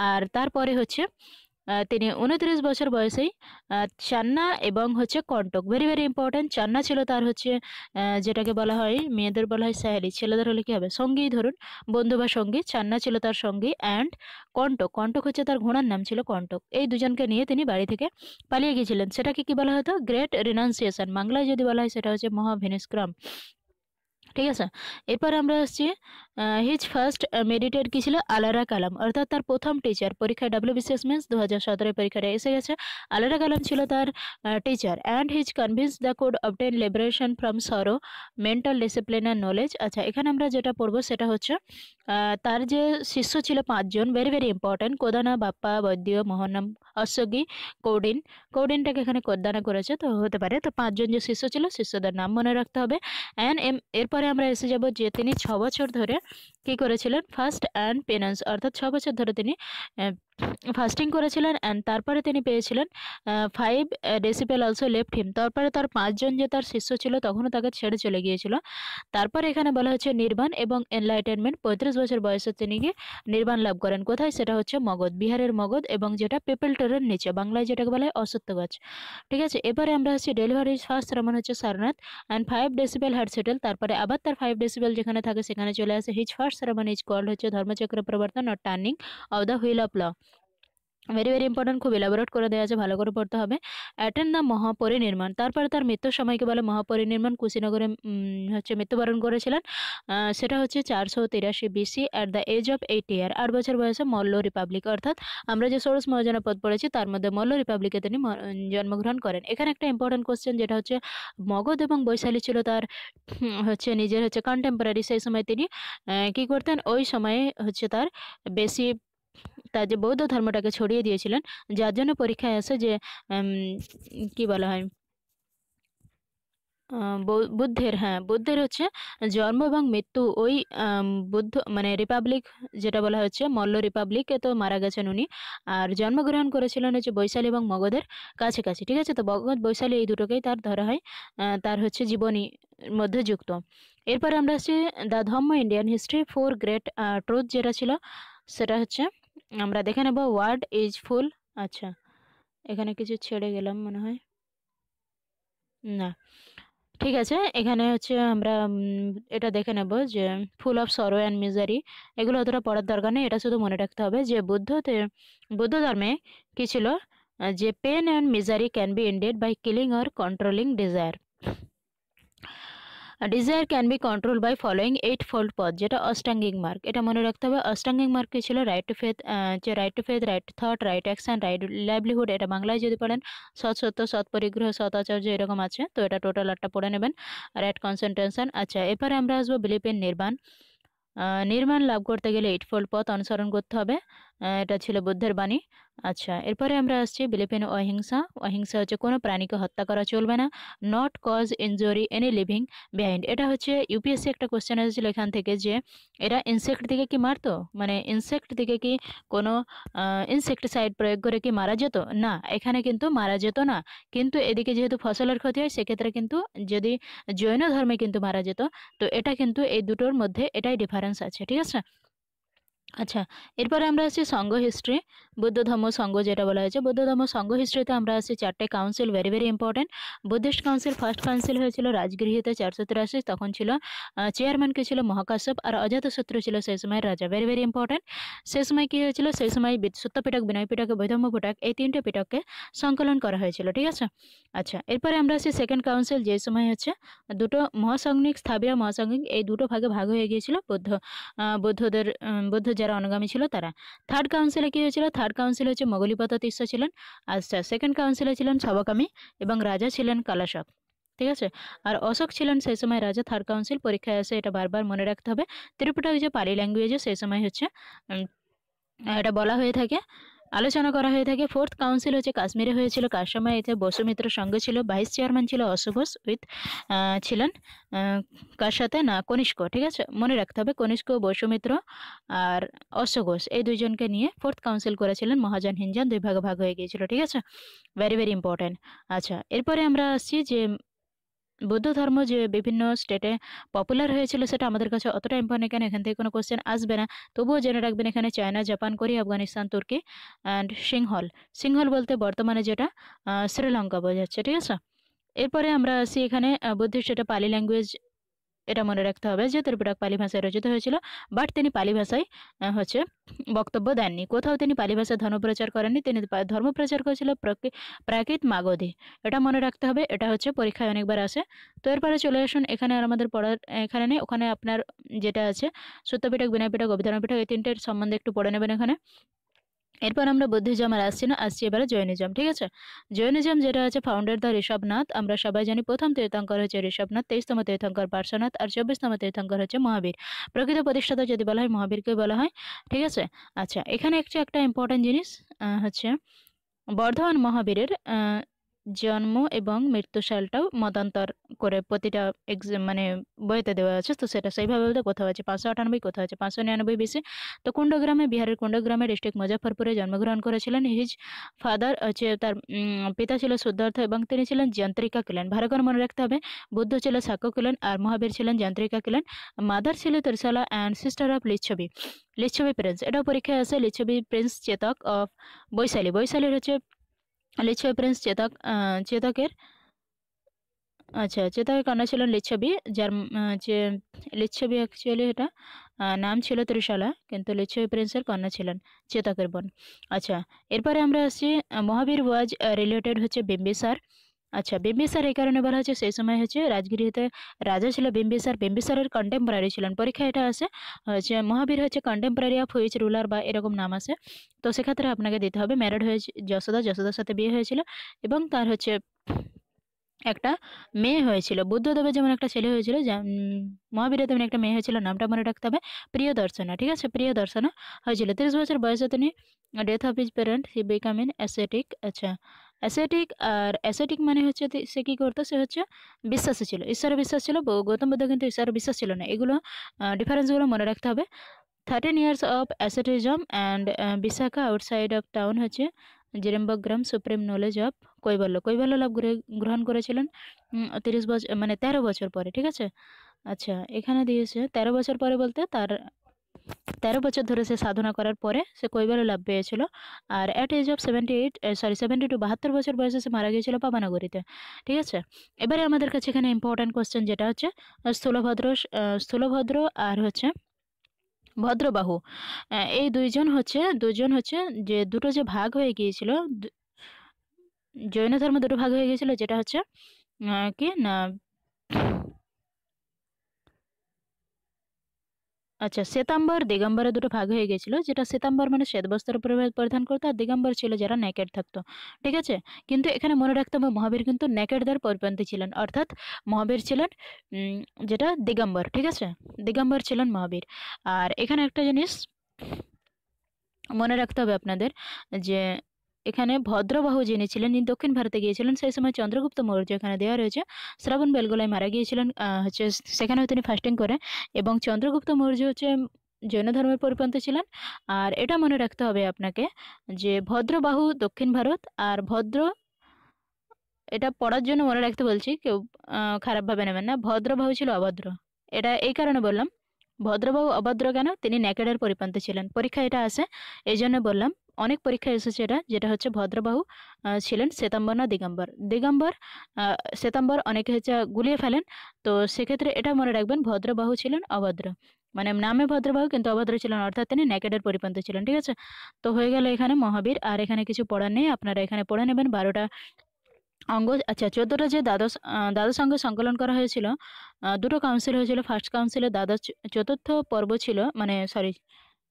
আর তারপরে হচ্ছে তিনি উনত্রিশ বছর বয়সেই চান্না এবং হচ্ছে Kanthaka. Very very important Channa ছিল তার হচ্ছে যেটাকে বলা হয়, মেয়েদের বলা হয় সাহেলি ছেলেদের হলে কী হবে? সঙ্গী ধরুন, বন্ধু বা সঙ্গী। চান্না ছিল তার সঙ্গী অ্যান্ড কন্টক। কন্টক হচ্ছে তার ঘোড়ার নাম ছিল কন্টক। এই দুজনকে নিয়ে তিনি বাড়ি থেকে পালিয়ে গিয়েছিলেন। সেটাকে কি বলা হতো? গ্রেট রিনাউন্সিয়েশন বাংলায় যদি বলা হয়, সেটা হচ্ছে মহাভেনিসক্রাম ঠিক আছে? এরপর আমরা আসছি হিজ ফার্স্ট মেডিটেড কি ছিল? আলারা কালাম। অর্থাৎ তার প্রথম টিচার পরীক্ষায় ডাব্লিউবিসিএস মেন্স দু হাজার সতেরো পরীক্ষাটা এসে গেছে। আলারা কালাম ছিল তার teacher and his convince the could obtain liberation from sorrow mental discipline and knowledge আচ্ছা এখানে আমরা যেটা পড়ব সেটা হচ্ছে তার যে শিষ্য ছিল পাঁচজন ভেরি ভেরি ইম্পর্ট্যান্ট কোদানা, বাপ্পা, বৈদ্য, মোহনম, অশ্বগী, কৌডিন। কৌডিনটাকে এখানে কোদানা করেছে, তো হতে পারে। তো পাঁচজন যে শিষ্য ছিল, শিষ্যদের নাম মনে রাখতে হবে। অ্যান্ড এরপরে আমরা এসে যাব যে তিনি ছ বছর ধরে কি করেছিলেন? ফার্স্ট অ্যান্ড পেনান্স অর্থাৎ ছ বছর ধরে তিনি ফাস্টিং করেছিলেন অ্যান্ড তারপরে তিনি পেয়েছিলেন five disciple also left him তারপরে তার পাঁচজন যে তার শিষ্য ছিল তখনও তাকে ছেড়ে চলে গিয়েছিল। তারপর এখানে বলা হচ্ছে নির্বাণ এবং এনলাইটেনমেন্ট পঁয়ত্রিশ বছর বয়সে তিনি গিয়ে নির্বাণ লাভ করেন। কোথায়? সেটা হচ্ছে মগধ, বিহারের মগধ এবং যেটা পেপেলটরের নিচে, বাংলায় যেটাকে বলা হয় অসত্য গাছ। ঠিক আছে? এবারে আমরা হচ্ছি ডেলিভারি ফার্স্ট রমন হচ্ছে Sarnath. And five disciple heart settle তারপরে আবার তার ফাইভ ডেসিবেল যেখানে থাকে সেখানে চলে আসে। His first sermon is called হচ্ছে Dharmachakra Pravartan or turning of the wheel of law very very important খুব ইলাবোরেট করে দেওয়া আছে, ভালো করে পড়তে হবে। অ্যাটেন্ড দ্য মহাপরিনির্মাণ তারপরে তার মৃত্যুর সময়কে বলে? মহাপরিনির্মাণ কুশিনগরে হচ্ছে মৃত্যুবরণ করেছিলেন। সেটা হচ্ছে চারশো তিরাশি BC at the age of eight year আট বছর বয়সে মল্ল রিপাবলিক। অর্থাৎ আমরা যে ষোড়শ মহাজনা পদ পড়েছি, তার মধ্যে মল্ল রিপাবলিকে তিনি জন্মগ্রহণ করেন। এখানে একটা ইম্পর্টেন্ট কোশ্চেন যেটা হচ্ছে মগধ এবং বৈশালী ছিল তার হচ্ছে নিজের হচ্ছে কন্টেম্পোরারি সেই সময় তিনি কি করতেন? ওই সময়ে হচ্ছে তার বেশি তার যে বৌদ্ধ ধর্মটাকে ছড়িয়ে দিয়েছিলেন, যার জন্য পরীক্ষায় আসে যে কি বলা হয়? বুদ্ধের হ্যাঁ বুদ্ধের হচ্ছে জন্ম এবং মৃত্যু ওই বুদ্ধ মানে রিপাবলিক যেটা বলা হচ্ছে, মল্ল রিপাবলিকে তো মারা গেছেন উনি। আর জন্মগ্রহণ করেছিলেন হচ্ছে বৈশালী এবং মগধের কাছাকাছি, ঠিক আছে? তো মগধ, বৈশালী এই দুটোকেই তার ধরা হয় তার হচ্ছে জীবনী মধ্যে যুক্ত। এরপরে আমরা আসছি the dharma Indian history four great truth যেটা ছিল, সেটা হচ্ছে আমরা দেখে নেব ওয়ার্ড ইজ ফুল আচ্ছা এখানে কিছু ছেড়ে গেলাম মনে হয়। না, ঠিক আছে, এখানে হচ্ছে আমরা এটা দেখে নেব যে full of sorrow and misery এগুলো অতটা পড়ার দরকার নেই, এটা শুধু মনে রাখতে হবে যে বুদ্ধতে, বুদ্ধ ধর্মে কী ছিল? যে pain and misery can be ended by killing or controlling desire desire can be control by following eight fold পথ যেটা অস্টাঙ্গিং মার্ক এটা মনে রাখতে হবে অস্টাঙ্গিং মার্ক কি ছিল? রাইট টু ফেথ যে right to faith right thought right action right livelihood এটা বাংলায় যদি পড়েন, সৎ সত্য, সৎ পরিগ্রহ, সৎ আচার্য এরকম আছে, তো এটা টোটাল আটটা পড়ে নেবেন। রাইট কনসেন্ট্রেশন আচ্ছা এরপরে আমরা আসব বিলিপ ইন নির্বাণ। নির্মাণ লাভ করতে গেলে এইট ফোল্ড পথ অনুসরণ করতে হবে। এটা ছিল বুদ্ধের বাণী। আচ্ছা এরপরে আমরা আসছি বিলিপিন অহিংসা। অহিংসা হচ্ছে কোনো প্রাণীকে হত্যা করা চলবে না। Not cause injury any living behind এটা হচ্ছে ইউপিএসসি একটা কোশ্চেন এসেছিল এখান থেকে যে, এরা ইনসেক্ট দিকে কি মারতো? মানে ইনসেক্ট দিকে কি কোনো ইনসেক্টিসাইড প্রয়োগ করে কি মারা যেত? না, এখানে কিন্তু মারা যেত না। কিন্তু এদিকে যেহেতু ফসলের ক্ষতি হয়, সেক্ষেত্রে কিন্তু যদি জৈন ধর্মে কিন্তু মারা যেত, তো এটা কিন্তু এই দুটোর মধ্যে এটাই ডিফারেন্স আছে, ঠিক আছে? আচ্ছা এরপরে আমরা আসছি সংঘ হিস্ট্রি বৌদ্ধ ধর্ম সংঘ যেটা বলা হয়েছে। বৌদ্ধ ধর্ম সংঘ হিস্ট্রিতে আমরা আসছি চারটে council very very important Buddhist council first council হয়েছিল রাজগৃহীতে চারশো তিরাশি, তখন ছিল চেয়ারম্যান কে ছিল মহাকাশ্যপ আর অজাতশত্রু ছিল সেই সময় রাজা। ভেরি ভেরি ইম্পর্টেন্ট সেই সময় কী হয়েছিল? সেই সময় সত্যপিটক বিনয় পিটক বৈধম্য পিটক, এই তিনটে পিটককে সংকলন করা হয়েছিল, ঠিক আছে? আচ্ছা এরপরে আমরা আসছি সেকেন্ড কাউন্সিল যে সময় হচ্ছে দুটো মহাসংনিক, স্থাবীয় মহাসংনিক, এই দুটো ভাগে ভাগ হয়ে গিয়েছিল বৌদ্ধ বৌদ্ধদের বৌদ্ধ যারা অনুগামী ছিল তারা থার্ড কাউন্সিলে কী হয়েছিল? থার্ড কাউন্সিল হচ্ছে মোগলিপত তিস্য ছিলেন আচ্ছা সেকেন্ড কাউন্সিলে ছিলেন সবকামী এবং রাজা ছিলেন কালাশক ঠিক আছে? আর অশোক ছিলেন সেই সময় রাজা থার্ড কাউন্সিল পরীক্ষায় আসে এটা বারবার মনে রাখতে হবে। ত্রিপুটা যে পালি ল্যাঙ্গুয়েজে সেই সময় হচ্ছে এটা বলা হয়ে থাকে আলোচনা করা হয়ে থাকে। ফোর্থ কাউন্সিল হচ্ছে কাশ্মীরে হয়েছিল। কার সময় এতে বসুমিত্র সঙ্গে ছিল? ভাইস চেয়ারম্যান ছিল অশুভোষ উইথ ছিলেন কার সাথে? না, কনিষ্ক, ঠিক আছে? মনে রাখতে হবে কনিষ্ক বসুমিত্র আর অশ্বঘোষ এই দুইজনকে নিয়ে ফোর্থ কাউন্সিল করেছিলেন। মহাজন হিনজান, দুই ভাগে ভাগ হয়ে গিয়েছিল, ঠিক আছে? ভেরি ভেরি ইম্পর্টেন্ট আচ্ছা এরপরে আমরা আসছি যে বৌদ্ধ ধর্ম যে বিভিন্ন স্টেটে পপুলার হয়েছিল সেটা আমাদের কাছে অতটা ইম্পর্টেন্ট কেন? এখান থেকে কোনো কোশ্চেন আসবে না। তবুও জেনে রাখবেন এখানে চায়না, জাপান, কোরিয়া, আফগানিস্তান, তুর্কি অ্যান্ড সিংহল। সিংহল বলতে বর্তমানে যেটা শ্রীলঙ্কা বোঝাচ্ছে, ঠিক আছে? এরপরে আমরা আসি এখানে বুদ্ধিস্ট এটা পালি ল্যাঙ্গুয়েজ এটা মনে রাখতে হবে যে ত্রিপুরা পালি ভাষায় রচিত হয়েছিল বাট তিনি পালি ভাষায় হচ্ছে বক্তব্য দেননি। কোথাও তিনি পালি ভাষায় ধর্মপ্রচার করেননি, তিনি ধর্মপ্রচার করেছিল প্রাকৃত মাগধি। এটা মনে রাখতে হবে, এটা হচ্ছে পরীক্ষায় অনেকবার আসে। তো এরপরে চলে আসুন, এখানে আর আমাদের পড়ার, এখানে নেই, ওখানে আপনার যেটা আছে সত্যপিঠক, বিনয়পিঠক, অভিধানপিঠক, এই তিনটের সম্বন্ধে একটু পড়ে নেবেন এখানে। এরপর আমরা বুদ্ধিজম আর আসছি না আসছি এবারে জৈনিজম, ঠিক আছে? জৈনিজম যেটা আছে ফাউন্ডার দ্য ঋষভনাথ আমরা সবাই জানি প্রথম তীর্থঙ্কর হচ্ছে ঋষভনাথ তেইশতম তীর্থঙ্কর পার্শ্বনাথ আর চব্বিশতম তীর্থঙ্কর হচ্ছে মহাবীর। প্রকৃত প্রতিষ্ঠাতা যদি বলা হয় মহাবীরকে বলা হয়, ঠিক আছে? আচ্ছা এখানে একটু একটা ইম্পর্টেন্ট জিনিস হচ্ছে বর্ধমান মহাবীরের জন্ম এবং মৃত্যুসালটাও মতান্তর করে প্রতিটা এক্সাম মানে বইতে দেওয়া আছে। তো সেটা সেইভাবে বলতে কোথাও আছে? পাঁচশো আটানব্বই, কোথাও আছে? পাঁচশো নিরানব্বই বেশি তো কুণ্ডগ্রামে, বিহারের কুণ্ডগ্রামে ডিস্ট্রিক্ট মুজাফরপুরে জন্মগ্রহণ করেছিলেন। হিজ ফাদার হচ্ছে তার পিতা ছিল শুদ্ধার্থ এবং তিনি ছিলেন যন্ত্রিকা কিলেন। ভালো করে মনে রাখতে হবে, বুদ্ধ ছিল সাক্ষ্য কিলেন আর মহাবীর ছিলেন যন্ত্রিকা কিলেন। মাদার ছিল Trishala and sister of Lichchhavi Lichchhavi prince এটাও পরীক্ষায় আছে, লিচ্ছবি প্রিন্স চেতক অফ বৈশালী। বৈশালীর হচ্ছে লিচ্ছবি প্রিন্স চেতক চেতকের আচ্ছা চেতকের কন্যা ছিলেন লিচ্ছবি, যার লিচ্ছবি অ্যাকচুয়ালি এটা নাম ছিল ত্রিশালা, কিন্তু লিচ্ছবি প্রিন্সের কন্যা ছিলেন চেতকের বোন। আচ্ছা এরপরে আমরা আসছি মহাবীর ওয়াজ রিলেটেড হচ্ছে বিম্বিসার। আচ্ছা বিম্বিসার এই কারণে বলা হচ্ছে সেই সময় হচ্ছে রাজগিরিতে রাজা ছিল বিম্বিসার, বিম্বিসারের কন্টেম্পোরারি ছিলেন। পরীক্ষা এটা আছে, হচ্ছে মহাবীর হচ্ছে কন্টেম্পোরারি অফ হুইচ রুলার বা এরকম নাম আছে। তো সেক্ষেত্রে আপনাকে দিতে হবে ম্যারেড হয়েছে, যশোদা, যশোদার সাথে বিয়ে হয়েছিল এবং তার হচ্ছে একটা মেয়ে হয়েছিল। বুদ্ধদেবের যেমন একটা ছেলে হয়েছিল মহাবীরের তেমন একটা মেয়ে হয়েছিল, নামটা মনে রাখতে হবে প্রিয় দর্শনা ঠিক আছে? প্রিয় দর্শনা হয়েছিল। তিরিশ বছর বয়সে তিনি death of his parent he became in ascetic আচ্ছা অ্যাসেটিক আর অ্যাসেটিক মানে হচ্ছে সে কী করতো, সে হচ্ছে বিশ্বাসী ছিল। ঈশ্বরের বিশ্বাস ছিল গৌতম বুদ্ধ কিন্তু ঈশ্বরের বিশ্বাস ছিল না। এগুলো ডিফারেন্সগুলো মনে রাখতে হবে। Thirteen years of asceticism and Vishakha outside of town হচ্ছে জিরেম্বগ্রাম supreme knowledge of Kaivalya. Kaivalya লাভ গ্রহণ করেছিলেন তিরিশ বছর মানে তেরো বছর পরে, ঠিক আছে? আচ্ছা এখানে দিয়েছে, তেরো বছর পরে বলতে তার তেরো বছর ধরে সে সাধনা করার পরে সে কৈবল্য লাভ পেয়েছিল। আর at age of seventy eight sorry seventy two বাহাত্তর বছর বয়সে সে মারা গিয়েছিল পাবানগরীতে ঠিক আছে? এবারে আমাদের কাছে এখানে ইম্পর্ট্যান্ট কোশ্চেন যেটা হচ্ছে স্থূলভদ্র স্থূলভদ্র আর হচ্ছে ভদ্রবাহু। এই দুইজন হচ্ছে দুজন হচ্ছে যে দুটো যে ভাগ হয়ে গিয়েছিল জৈন ধর্ম দুটো ভাগ হয়ে গিয়েছিল, যেটা হচ্ছে কি না আচ্ছা শ্বেতাম্বর দিগম্বরে দুটো ভাগ হয়ে গেছিল, যেটা শ্বেতাম্বর মানে শ্বেত শ্বেতবস্ত্র পরিধান করতো, আর দিগম্বর ছিল যারা নেকেড থাকতো, ঠিক আছে? কিন্তু এখানে মনে রাখতে হবে, মহাবীর কিন্তু নেকেডদের পরিপন্থী ছিলেন, অর্থাৎ মহাবীর ছিলেন যেটা দিগম্বর, ঠিক আছে? দিগম্বর ছিলেন মহাবীর। আর এখানে একটা জিনিস মনে রাখতে হবে আপনাদের যে এখানে ভদ্রবাহু যিনি ছিলেন, তিনি দক্ষিণ ভারতে গিয়েছিলেন। সেই সময় চন্দ্রগুপ্ত মৌর্য এখানে দেওয়া রয়েছে, শ্রাবণ বেলগোলায় মারা গিয়েছিলেন। হচ্ছে সেখানেও তিনি ফাস্টিং করে এবং চন্দ্রগুপ্ত মৌর্য হচ্ছে জৈন ধর্মের পরিপন্থী ছিলেন। আর এটা মনে রাখতে হবে আপনাকে যে ভদ্রবাহু দক্ষিণ ভারত আর ভদ্র, এটা পড়ার জন্য মনে রাখতে বলছি, কেউ খারাপভাবে নেবেন না। ভদ্রবাহু ছিল অভদ্র। এটা এই কারণে বললাম, ভদ্রবাহু অভদ্র কেন? তিনি ন্যাকেডের পরিপন্থী ছিলেন। পরীক্ষা এটা আসে এই জন্য বললাম অনেক পরীক্ষা এসেছে এটা, যেটা হচ্ছে ভদ্রবাহু ছিলেন শ্বেতাম্বর না দিগম্বর দিগম্বর শ্বেতাম্বর অনেকে হচ্ছে গুলিয়ে ফেলেন। তো সেক্ষেত্রে এটা মনে রাখবেন, ভদ্রবাহু ছিলেন অভদ্র। মানে নামে ভদ্রবাহু কিন্তু অভদ্র ছিলেন, অর্থাৎ তিনি নেকেডের পরিপন্থী ছিলেন, ঠিক আছে? তো হয়ে গেল এখানে মহাবীর, আর এখানে কিছু পড়ার নেই, আপনারা এখানে পড়ে নেবেন। বারোটা অঙ্গ আচ্ছা চোদ্দোটা যে দ্বাদশ দ্বাদশ অঙ্গ সংকলন করা হয়েছিল দুটো কাউন্সিল হয়েছিল। ফার্স্ট কাউন্সিলে দ্বাদশ, চতুর্থ পর্ব ছিল মানে সরি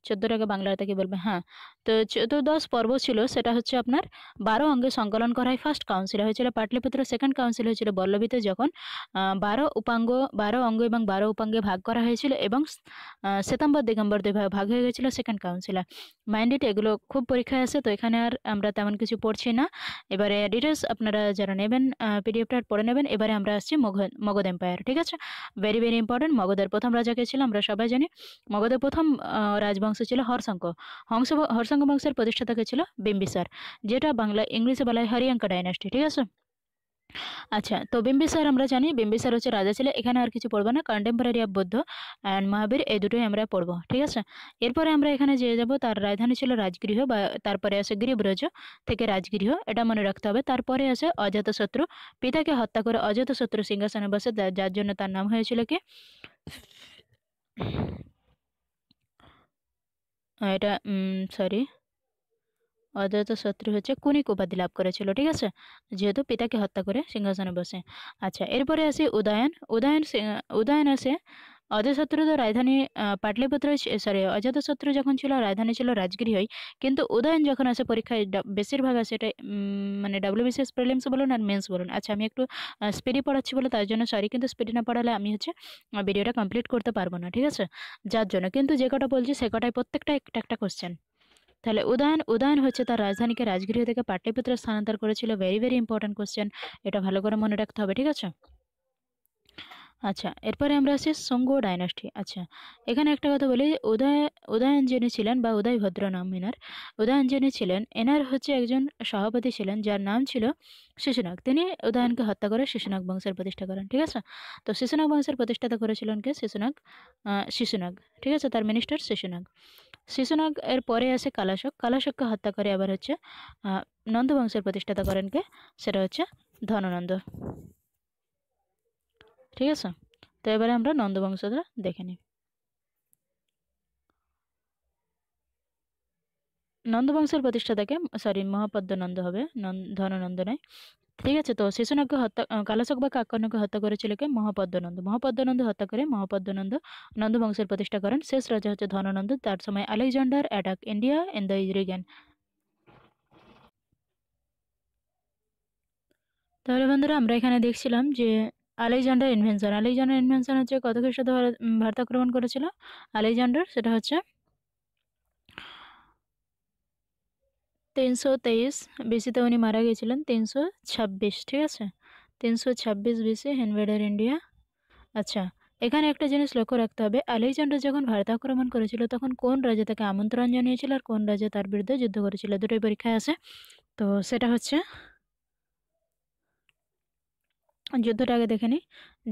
চোদ্দোটাকে বাংলাতে কি বলবে হ্যাঁ। তো চতুর্দশ পর্ব ছিল, সেটা হচ্ছে আপনার বারো অঙ্গে সংকলন করা হয়। ফার্স্ট কাউন্সিল হয়েছিল পাটলিপুত্র সেকেন্ড কাউন্সিল হয়েছিল বল্লভীতে যখন বারো উপাঙ্গ, বারো অঙ্গ এবং বারো উপাঙ্গে ভাগ করা হয়েছিল এবং শ্বেতাম্বর দিগম্বর দুই ভাগ হয়ে গেছিল সেকেন্ড কাউন্সিলে মাইন্ডেড এগুলো খুব পরীক্ষায় আসে তো এখানে আর আমরা তেমন কিছু পড়ছি না। এবারে ডিটেলস আপনারা যারা নেবেন পিডিএফটা পড়ে নেবেন, এবারে আমরা আসছি মগধ মগধ এম্পায়ার ঠিক আছে? ভেরি ভেরি ইম্পর্টেন্ট মগধের প্রথম রাজাকে ছিল আমরা সবাই জানি। মগধের প্রথম রাজবংশ ছিল হর্ষঙ্ক হংস হর্ষঙ্ক বংশের প্রতিষ্ঠাতাকে ছিল বিম্বিসার, যেটা বাংলা ইংলিশে বলা হয় হরিয়াঙ্কা ডাইনাস্টি ঠিক আছে? আচ্ছা তো বিম্বিসার আমরা জানি, বিম্বিসার হচ্ছে রাজা ছিল, এখানে আর কিছু পড়ব না contemporary of Buddha and Mahavira, এই দুটোই আমরা পড়ব, ঠিক আছে? এরপরে আমরা এখানে যেয়ে যাব, তার রাজধানী ছিল রাজগৃহ বা তারপরে আসে গিরিব্রজ থেকে রাজগৃহ, এটা মনে রাখতে হবে। তারপরে আসে অজাতশত্রু পিতাকে হত্যা করে অজাতশত্রু সিংহাসনে বসে যার জন্য তার নাম হয়েছিল কি? এটা সরি অদ্বৈত শত্রু হচ্ছে কুনিক উপাধি লাভ করেছিল, ঠিক আছে? যেহেতু পিতাকে হত্যা করে সিংহাসনে বসে। আচ্ছা এরপরে আসে উদয়ন। উদয়ন উদয়ন আসে অজাতশত্রু তো রাজধানী পাটলিপুত্র সরি অজাতশত্রু যখন ছিল, রাজধানী ছিল রাজগৃহই কিন্তু উদয়ন যখন আসে পরীক্ষায় বেশিরভাগ আসে এটা মানে ডাব্লিউবিসিএস প্রিলিমস বলুন আর মেন্স বলুন। আচ্ছা আমি একটু স্পিডি পড়াচ্ছি বলে তার জন্য সরি কিন্তু স্পিডি না পড়ালে আমি হচ্ছে ভিডিওটা কমপ্লিট করতে পারব না, ঠিক আছে? যার জন্য, কিন্তু যে কটা বলছি, সে কটাই প্রত্যেকটা একটা একটা কোশ্চেন তাহলে উদয়ন উদয়ন হচ্ছে তার রাজধানীকে রাজগৃহ থেকে পাটলিপুত্র স্থানান্তর করেছিল। ভেরি ভেরি ইম্পর্টেন্ট কোশ্চেন এটা ভালো করে মনে রাখতে হবে, ঠিক আছে? আচ্ছা এরপরে আমরা আসছি সঙ্গ ডাইনাস্টি। আচ্ছা এখানে একটা কথা বলি, উদয় উদয়ন যিনি ছিলেন বা উদয় ভদ্র নাম এনার উদয়ন যিনি ছিলেন, এনার হচ্ছে একজন সভাপতি ছিলেন, যার নাম ছিল শিশুনাগ। তিনি উদয়নকে হত্যা করে শিশুনাগ বংশের প্রতিষ্ঠা করেন, ঠিক আছে? তো শিশুনাগ বংশের প্রতিষ্ঠাতা করেছিলেন কে? শিশুনাগ শিশুনাগ, ঠিক আছে? তার মিনিস্টার শিশুনাগ। শিশুনাগ এর পরে আসে কালাশক। কালাশককে হত্যা করে আবার হচ্ছে নন্দ বংশের প্রতিষ্ঠাতা করেন কে? সেটা হচ্ছে ধননন্দ। ঠিক আছে? তো এবারে আমরা নন্দবংশটা দেখে নিই। নন্দবংশের প্রতিষ্ঠাতাকে সরি মহাপদ্মনন্দ হবে ধননন্দ নয় ঠিক আছে, তো শিশুনাগকে হত্যা কালাশক বা কাকর্ণকে হত্যা করেছিল কে? মহাপদ্মনন্দ। মহাপদ্মনন্দ হত্যা করে মহাপদ্মনন্দ নন্দবংশের প্রতিষ্ঠা করেন। শেষ রাজা হচ্ছে ধননন্দ। তার সময় Alexander attack India in the ইরিগেন তাহলে বন্ধুরা, আমরা এখানে দেখছিলাম যে আলেকজান্ডার ইনভেনশন। আলেকজান্ডার ইনভেনশন হচ্ছে কত খ্রিস্টাব্দে ভারত আক্রমণ করেছিল? আলেকজান্ডার, সেটা হচ্ছে তিনশো তেইশ বিসিতে উনি মারা গিয়েছিলেন তিনশো ছাব্বিশ, ঠিক আছে? তিনশো ছাব্বিশ বিসি ইনভেডার ইন্ডিয়া। আচ্ছা এখানে একটা জিনিস লক্ষ্য রাখতে হবে, আলেকজান্ডার যখন ভারত আক্রমণ করেছিল, তখন কোন রাজা তাকে আমন্ত্রণ জানিয়েছিল আর কোন রাজা তার বিরুদ্ধে যুদ্ধ করেছিল? দুটোই পরীক্ষায় আছে। তো সেটা হচ্ছে যুদ্ধটা আগে দেখে নিই,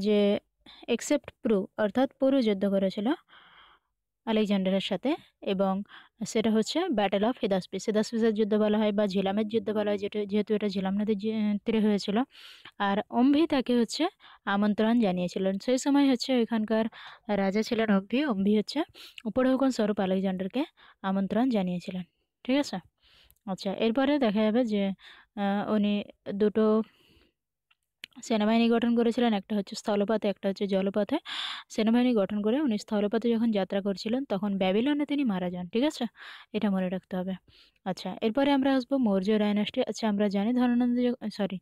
যে এক্সেপ্ট প্রু অর্থাৎ পুরু যুদ্ধ করেছিল আলেকজান্ডারের সাথে এবং সেটা হচ্ছে ব্যাটেল অফ হিদাসপিস হিদাসপিসের যুদ্ধ বলা হয় বা ঝিলামের যুদ্ধ বলা হয়, যেটা যেহেতু এটা ঝিলাম নদীর তীরে হয়েছিল। আর অম্ভি তাকে হচ্ছে আমন্ত্রণ জানিয়েছিলেন। সেই সময় হচ্ছে ওইখানকার রাজা ছিলেন অম্ভি। অম্ভি হচ্ছে উপরহুকন স্বরূপ আলেকজান্ডারকে আমন্ত্রণ জানিয়েছিলেন। ঠিক আছে? আচ্ছা এরপরে দেখা যাবে যে উনি দুটো সেনাবাহিনী গঠন করেছিলেন, একটা হচ্ছে স্থলপথে, একটা হচ্ছে জলপথে। সেনাবাহিনী গঠন করে উনি স্থলপথে যখন যাত্রা করছিলেন, তখন ব্যাবিলনে তিনি মারা যান, ঠিক আছে? এটা মনে রাখতে হবে। আচ্ছা এরপরে আমরা আসব মৌর্য ডায়নাস্টি আচ্ছা আমরা জানি ধনানন্দ সরি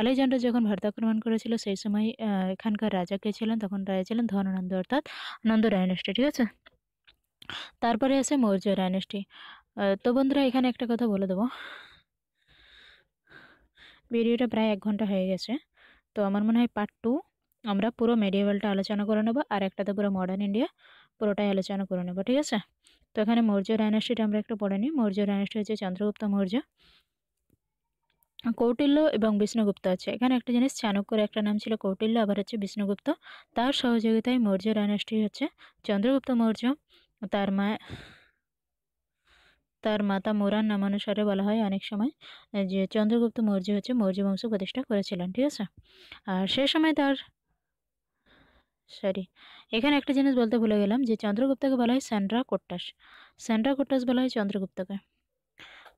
আলেকজান্ডার যখন ভারত আক্রমণ করেছিল, সেই সময় এখানকার রাজা কে ছিলেন? তখন রাজা ছিলেন ধনানন্দ অর্থাৎ নন্দ ডায়নাস্টি ঠিক আছে? তারপরে আছে মৌর্য ডায়নাস্টি তো বন্ধুরা, এখানে একটা কথা বলে দেবো। ভিডিওটা প্রায় এক ঘণ্টা হয়ে গেছে। তো আমার মনে হয় পার্ট টু আমরা পুরো মেডিয়েভালটা আলোচনা করে নেব আর একটাতে পুরো মডার্ন ইন্ডিয়া পুরোটাই আলোচনা করে নেব, ঠিক আছে? তো এখানে মৌর্য ডাইনাস্টিটা আমরা একটু পড়ে নিই। মৌর্য ডাইনাস্টি হচ্ছে চন্দ্রগুপ্ত মৌর্য। কৌটিল্য এবং বিষ্ণুগুপ্ত আছে। এখানে একটা জিনিস চাণক্যর একটা নাম ছিল কৌটিল্য, আবার হচ্ছে বিষ্ণুগুপ্ত। তার সহযোগিতায় মৌর্য ডাইনাস্টি হচ্ছে চন্দ্রগুপ্ত মৌর্য। তার মা তার মাতা মোরান নামানুসারে বলা হয় অনেক সময় যে চন্দ্রগুপ্ত মৌর্য হচ্ছে মৌর্য বংশ প্রতিষ্ঠা করেছিলেন, ঠিক আছে? আর সে সময় তার সরি এখানে একটা জিনিস বলতে ভুলে গেলাম যে চন্দ্রগুপ্তকে বলা হয় স্যান্ড্রা কোট্টাস স্যান্ড্রা কোট্টাস বলা হয় চন্দ্রগুপ্তকে।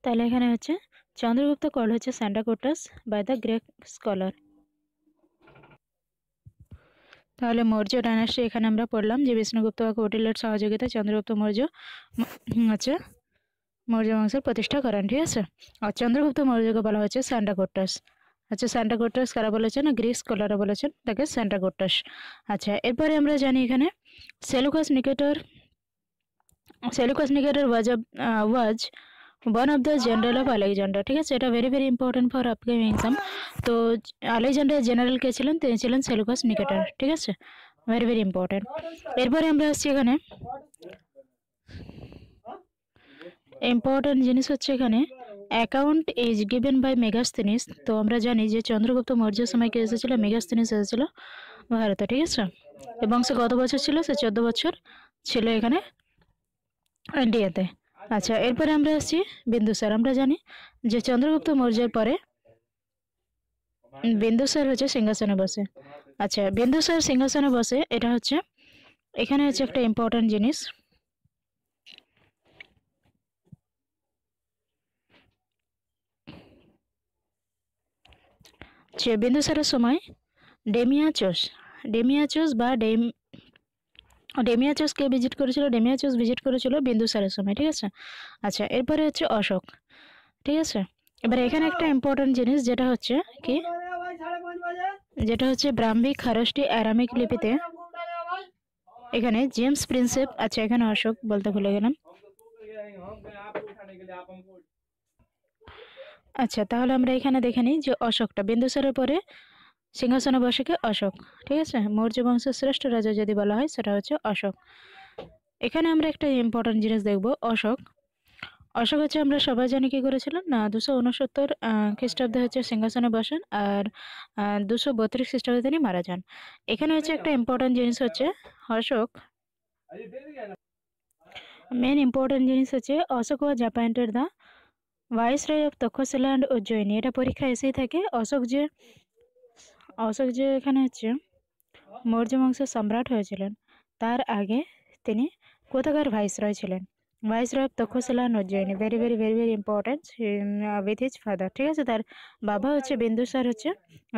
তাহলে এখানে হচ্ছে চন্দ্রগুপ্ত কল হচ্ছে Sandrocottus by the Greek scholar তাহলে মৌর্য ডাইনাস্টি এখানে আমরা পড়লাম যে বিষ্ণুগুপ্ত বা কৌটিল্যের সহযোগিতা চন্দ্রগুপ্ত মৌর্য আচ্ছা মৌর্য বংশের প্রতিষ্ঠা করেন, ঠিক আছে? আর চন্দ্রগুপ্ত মৌর্যকে বলা স্যান্টা কোট্টাস আচ্ছা স্যান্টা কোট্টাস কারা বলেছেন? গ্রিক স্কলাররা বলেছেন, তাকে স্যান্টা কোট্টাস আচ্ছা এরপরে আমরা জানি এখানে Seleucus Nicator Seleucus Nicator was was one of the general of Alexander ঠিক আছে? এটা very very important for upcoming exam তো আলেকজান্ডার জেনারেল কে ছিলেন? তিনি ছিলেন সেলুকাস নিকেটার ঠিক আছে? ভেরি ভেরি ইম্পর্টেন্ট এরপরে আমরা আসছি এখানে ইম্পর্টেন্ট জিনিস হচ্ছে এখানে account is given by Megasthenes তো আমরা জানি যে চন্দ্রগুপ্ত মৌর্য সময় কে এসেছিল? মেগাস্তিনিস এসেছিল ভারতে, ঠিক আছে? এবং সে কত বছর ছিল? সে চোদ্দ বছর ছিল এখানে ইন্ডিয়াতে আচ্ছা এরপরে আমরা আসছি বিন্দুসার আমরা জানি যে চন্দ্রগুপ্ত মৌর্যের পরে বিন্দুসার হচ্ছে সিংহাসনে বসে আচ্ছা বিন্দুসার সিংহাসনে বসে এটা হচ্ছে, এখানে হচ্ছে একটা ইম্পর্টেন্ট জিনিস যে বিন্দুসারের সময় ডেমিয়াচোস ডেমিয়াচোস বা ডেম, ডেমিয়াচোসকে ভিজিট করেছিল, ডেমিয়াচোস ভিজিট করেছিল বিন্দুসারের সময়, ঠিক আছে? আচ্ছা এরপরে হচ্ছে অশোক, ঠিক আছে? এবার এখানে একটা ইম্পর্টেন্ট জিনিস, যেটা হচ্ছে কি? যেটা হচ্ছে ব্রাহ্মিক খারষ্টি অ্যারামিক লিপিতে। এখানে জেমস প্রিন্সেপ আচ্ছা এখানে অশোক বলতে ভুলে গেলাম। আচ্ছা তাহলে আমরা এখানে দেখে নিই যে অশোকটা বিন্দুসারের পরে সিংহাসনে বসে কে অশোক? ঠিক আছে? মৌর্য বংশের শ্রেষ্ঠ রাজা যদি বলা হয় সেটা হচ্ছে অশোক। এখানে আমরা একটা ইম্পর্টেন্ট জিনিস দেখব, অশোক। অশোক হচ্ছে আমরা সবাই জানি কী করেছিলেন? না, দুশো উনসত্তর খ্রিস্টাব্দে হচ্ছে সিংহাসনে বসেন আর দুশো বত্রিশ খ্রিস্টাব্দে তিনি মারা যান। এখানে হচ্ছে একটা ইম্পর্টেন্ট জিনিস হচ্ছে অশোক। মেন ইম্পর্টেন্ট জিনিস হচ্ছে Ashoka was appointed the viceroy of Taxila and Ujjayini এটা পরীক্ষা এসেই থাকে। অশোক যে অশোক যে এখানে হচ্ছে, মৌর্য বংশের সম্রাট হয়েছিলেন, তার আগে তিনি কোথাকার ভাইসরয় ছিলেন? Viceroy of Taxila and Ujjayini very very very very important with his father ঠিক আছে? তার বাবা হচ্ছে বিন্দুসার হচ্ছে,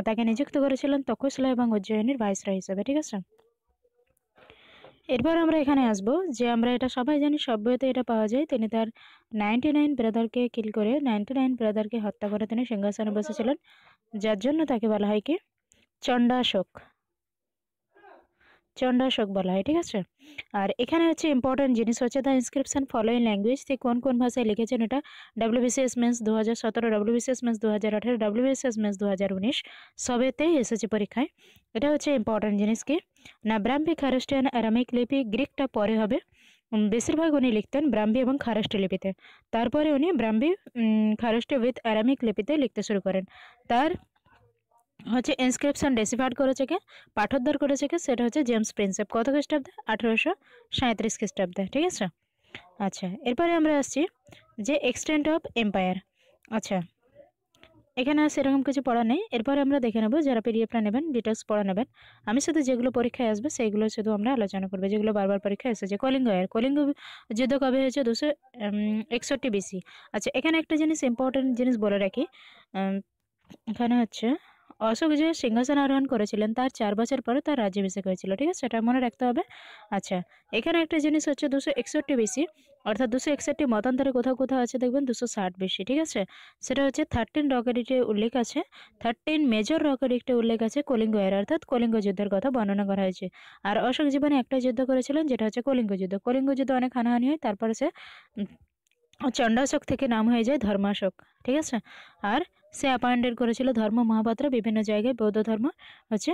তাকে নিযুক্ত করেছিলেন তক্ষশিলা এবং উজ্জয়িনীর ভাইসরয় হিসেবে, ঠিক আছে? এরপর আমরা এখানে আসব যে আমরা এটা সবাই জানি, সব বইতে এটা পাওয়া যায়। তিনি তার নাইনটি নাইন ব্রাদারকে কিল করে নাইনটি নাইন ব্রাদারকে হত্যা করে তিনি সিংহাসনে বসেছিলেন। যার জন্য তাকে বলা হয় কি, চণ্ডাশোক। চণ্ডাশোক বলা হয়, ঠিক আছে? আর এখানে হচ্ছে ইম্পর্টেন্ট জিনিস হচ্ছে দ্য ইনস্ক্রিপশন ফলোইং ল্যাঙ্গুয়েজ তিনি কোন কোন ভাষায় লিখেছেন এটা? ডাব্লিউবিসিএস মেন্স দু হাজার সতেরো ডাব্লিউবিসিএস মেন্স দু হাজার আঠেরো ডাব্লিউবিসিএস মেন্স দু হাজার উনিশ সবেতেই এসেছে পরীক্ষায়। এটা হচ্ছে ইম্পর্টেন্ট জিনিস কি না, ব্রাহ্মী, খারেস্টিয়ান, অ্যারামিক লিপি গ্রিকটা পরে হবে। বেশিরভাগ উনি লিখতেন ব্রাহ্মী এবং খারেস্টি লিপিতে। তারপরে উনি ব্রাহ্মী খারেস্টি উইথ অ্যারামিক লিপিতে লিখতে শুরু করেন। তার হচ্ছে ইনস্ক্রিপশন ডেসিফাইড করেছে কে? পাঠোদ্ধার করেছে কে? সেটা হচ্ছে জেমস প্রিন্সেপ কত খ্রিস্টাব্দে? আঠেরোশো সাঁত্রিশ খ্রিস্টাব্দে, ঠিক আছে? আচ্ছা এরপরে আমরা আসছি যে এক্সটেন্ট অফ এম্পায়ার আচ্ছা এখানে সেরকম কিছু পড়া নেই। এরপরে আমরা দেখে নেব, যারা পিডিএফটা নেবেন ডিটেলস পড়া নেবেন। আমি শুধু যেগুলো পরীক্ষায় আসবে সেইগুলো শুধু আমরা আলোচনা করব। যেগুলো বারবার পরীক্ষায় এসেছে। কলিঙ্গ এর। কলিঙ্গ যুদ্ধ কবে হয়েছে? দুশো একষট্টি বিসি আচ্ছা এখানে একটা জিনিস ইম্পর্টেন্ট জিনিস বলে রাখি। এখানে হচ্ছে অশোক যে সিংহাসন আরোহণ করেছিলেন, তার চার বছর পরে তার রাজ্যাভিষেক হয়েছিল, ঠিক আছে? সেটা মনে রাখতে হবে। আচ্ছা এখানে একটা জিনিস হচ্ছে দুশো একষট্টি বেশি অর্থাৎ দুশো একষট্টি মতান্তরে কোথাও কোথাও আছে, দেখবেন দুশো ষাট বেশি ঠিক আছে? সেটা হচ্ছে থার্টিন রকেরিটে উল্লেখ আছে থার্টিন মেজর রকেরিটে উল্লেখ আছে, কলিঙ্গ এর, অর্থাৎ কলিঙ্গ যুদ্ধের কথা বর্ণনা করা হয়েছে। আর অশোক জীবনে একটা যুদ্ধ করেছিলেন, যেটা হচ্ছে কলিঙ্গ যুদ্ধ। কলিঙ্গ যুদ্ধ অনেক হানাহানি হয়, তারপরে সে চণ্ডাশোক থেকে নাম হয়ে যায় ধর্মাশোক, ঠিক আছে? আর সে অ্যাপয়েন্টেড করেছিল ধর্ম মহাপাত্র, বিভিন্ন জায়গায় বৌদ্ধ ধর্ম হচ্ছে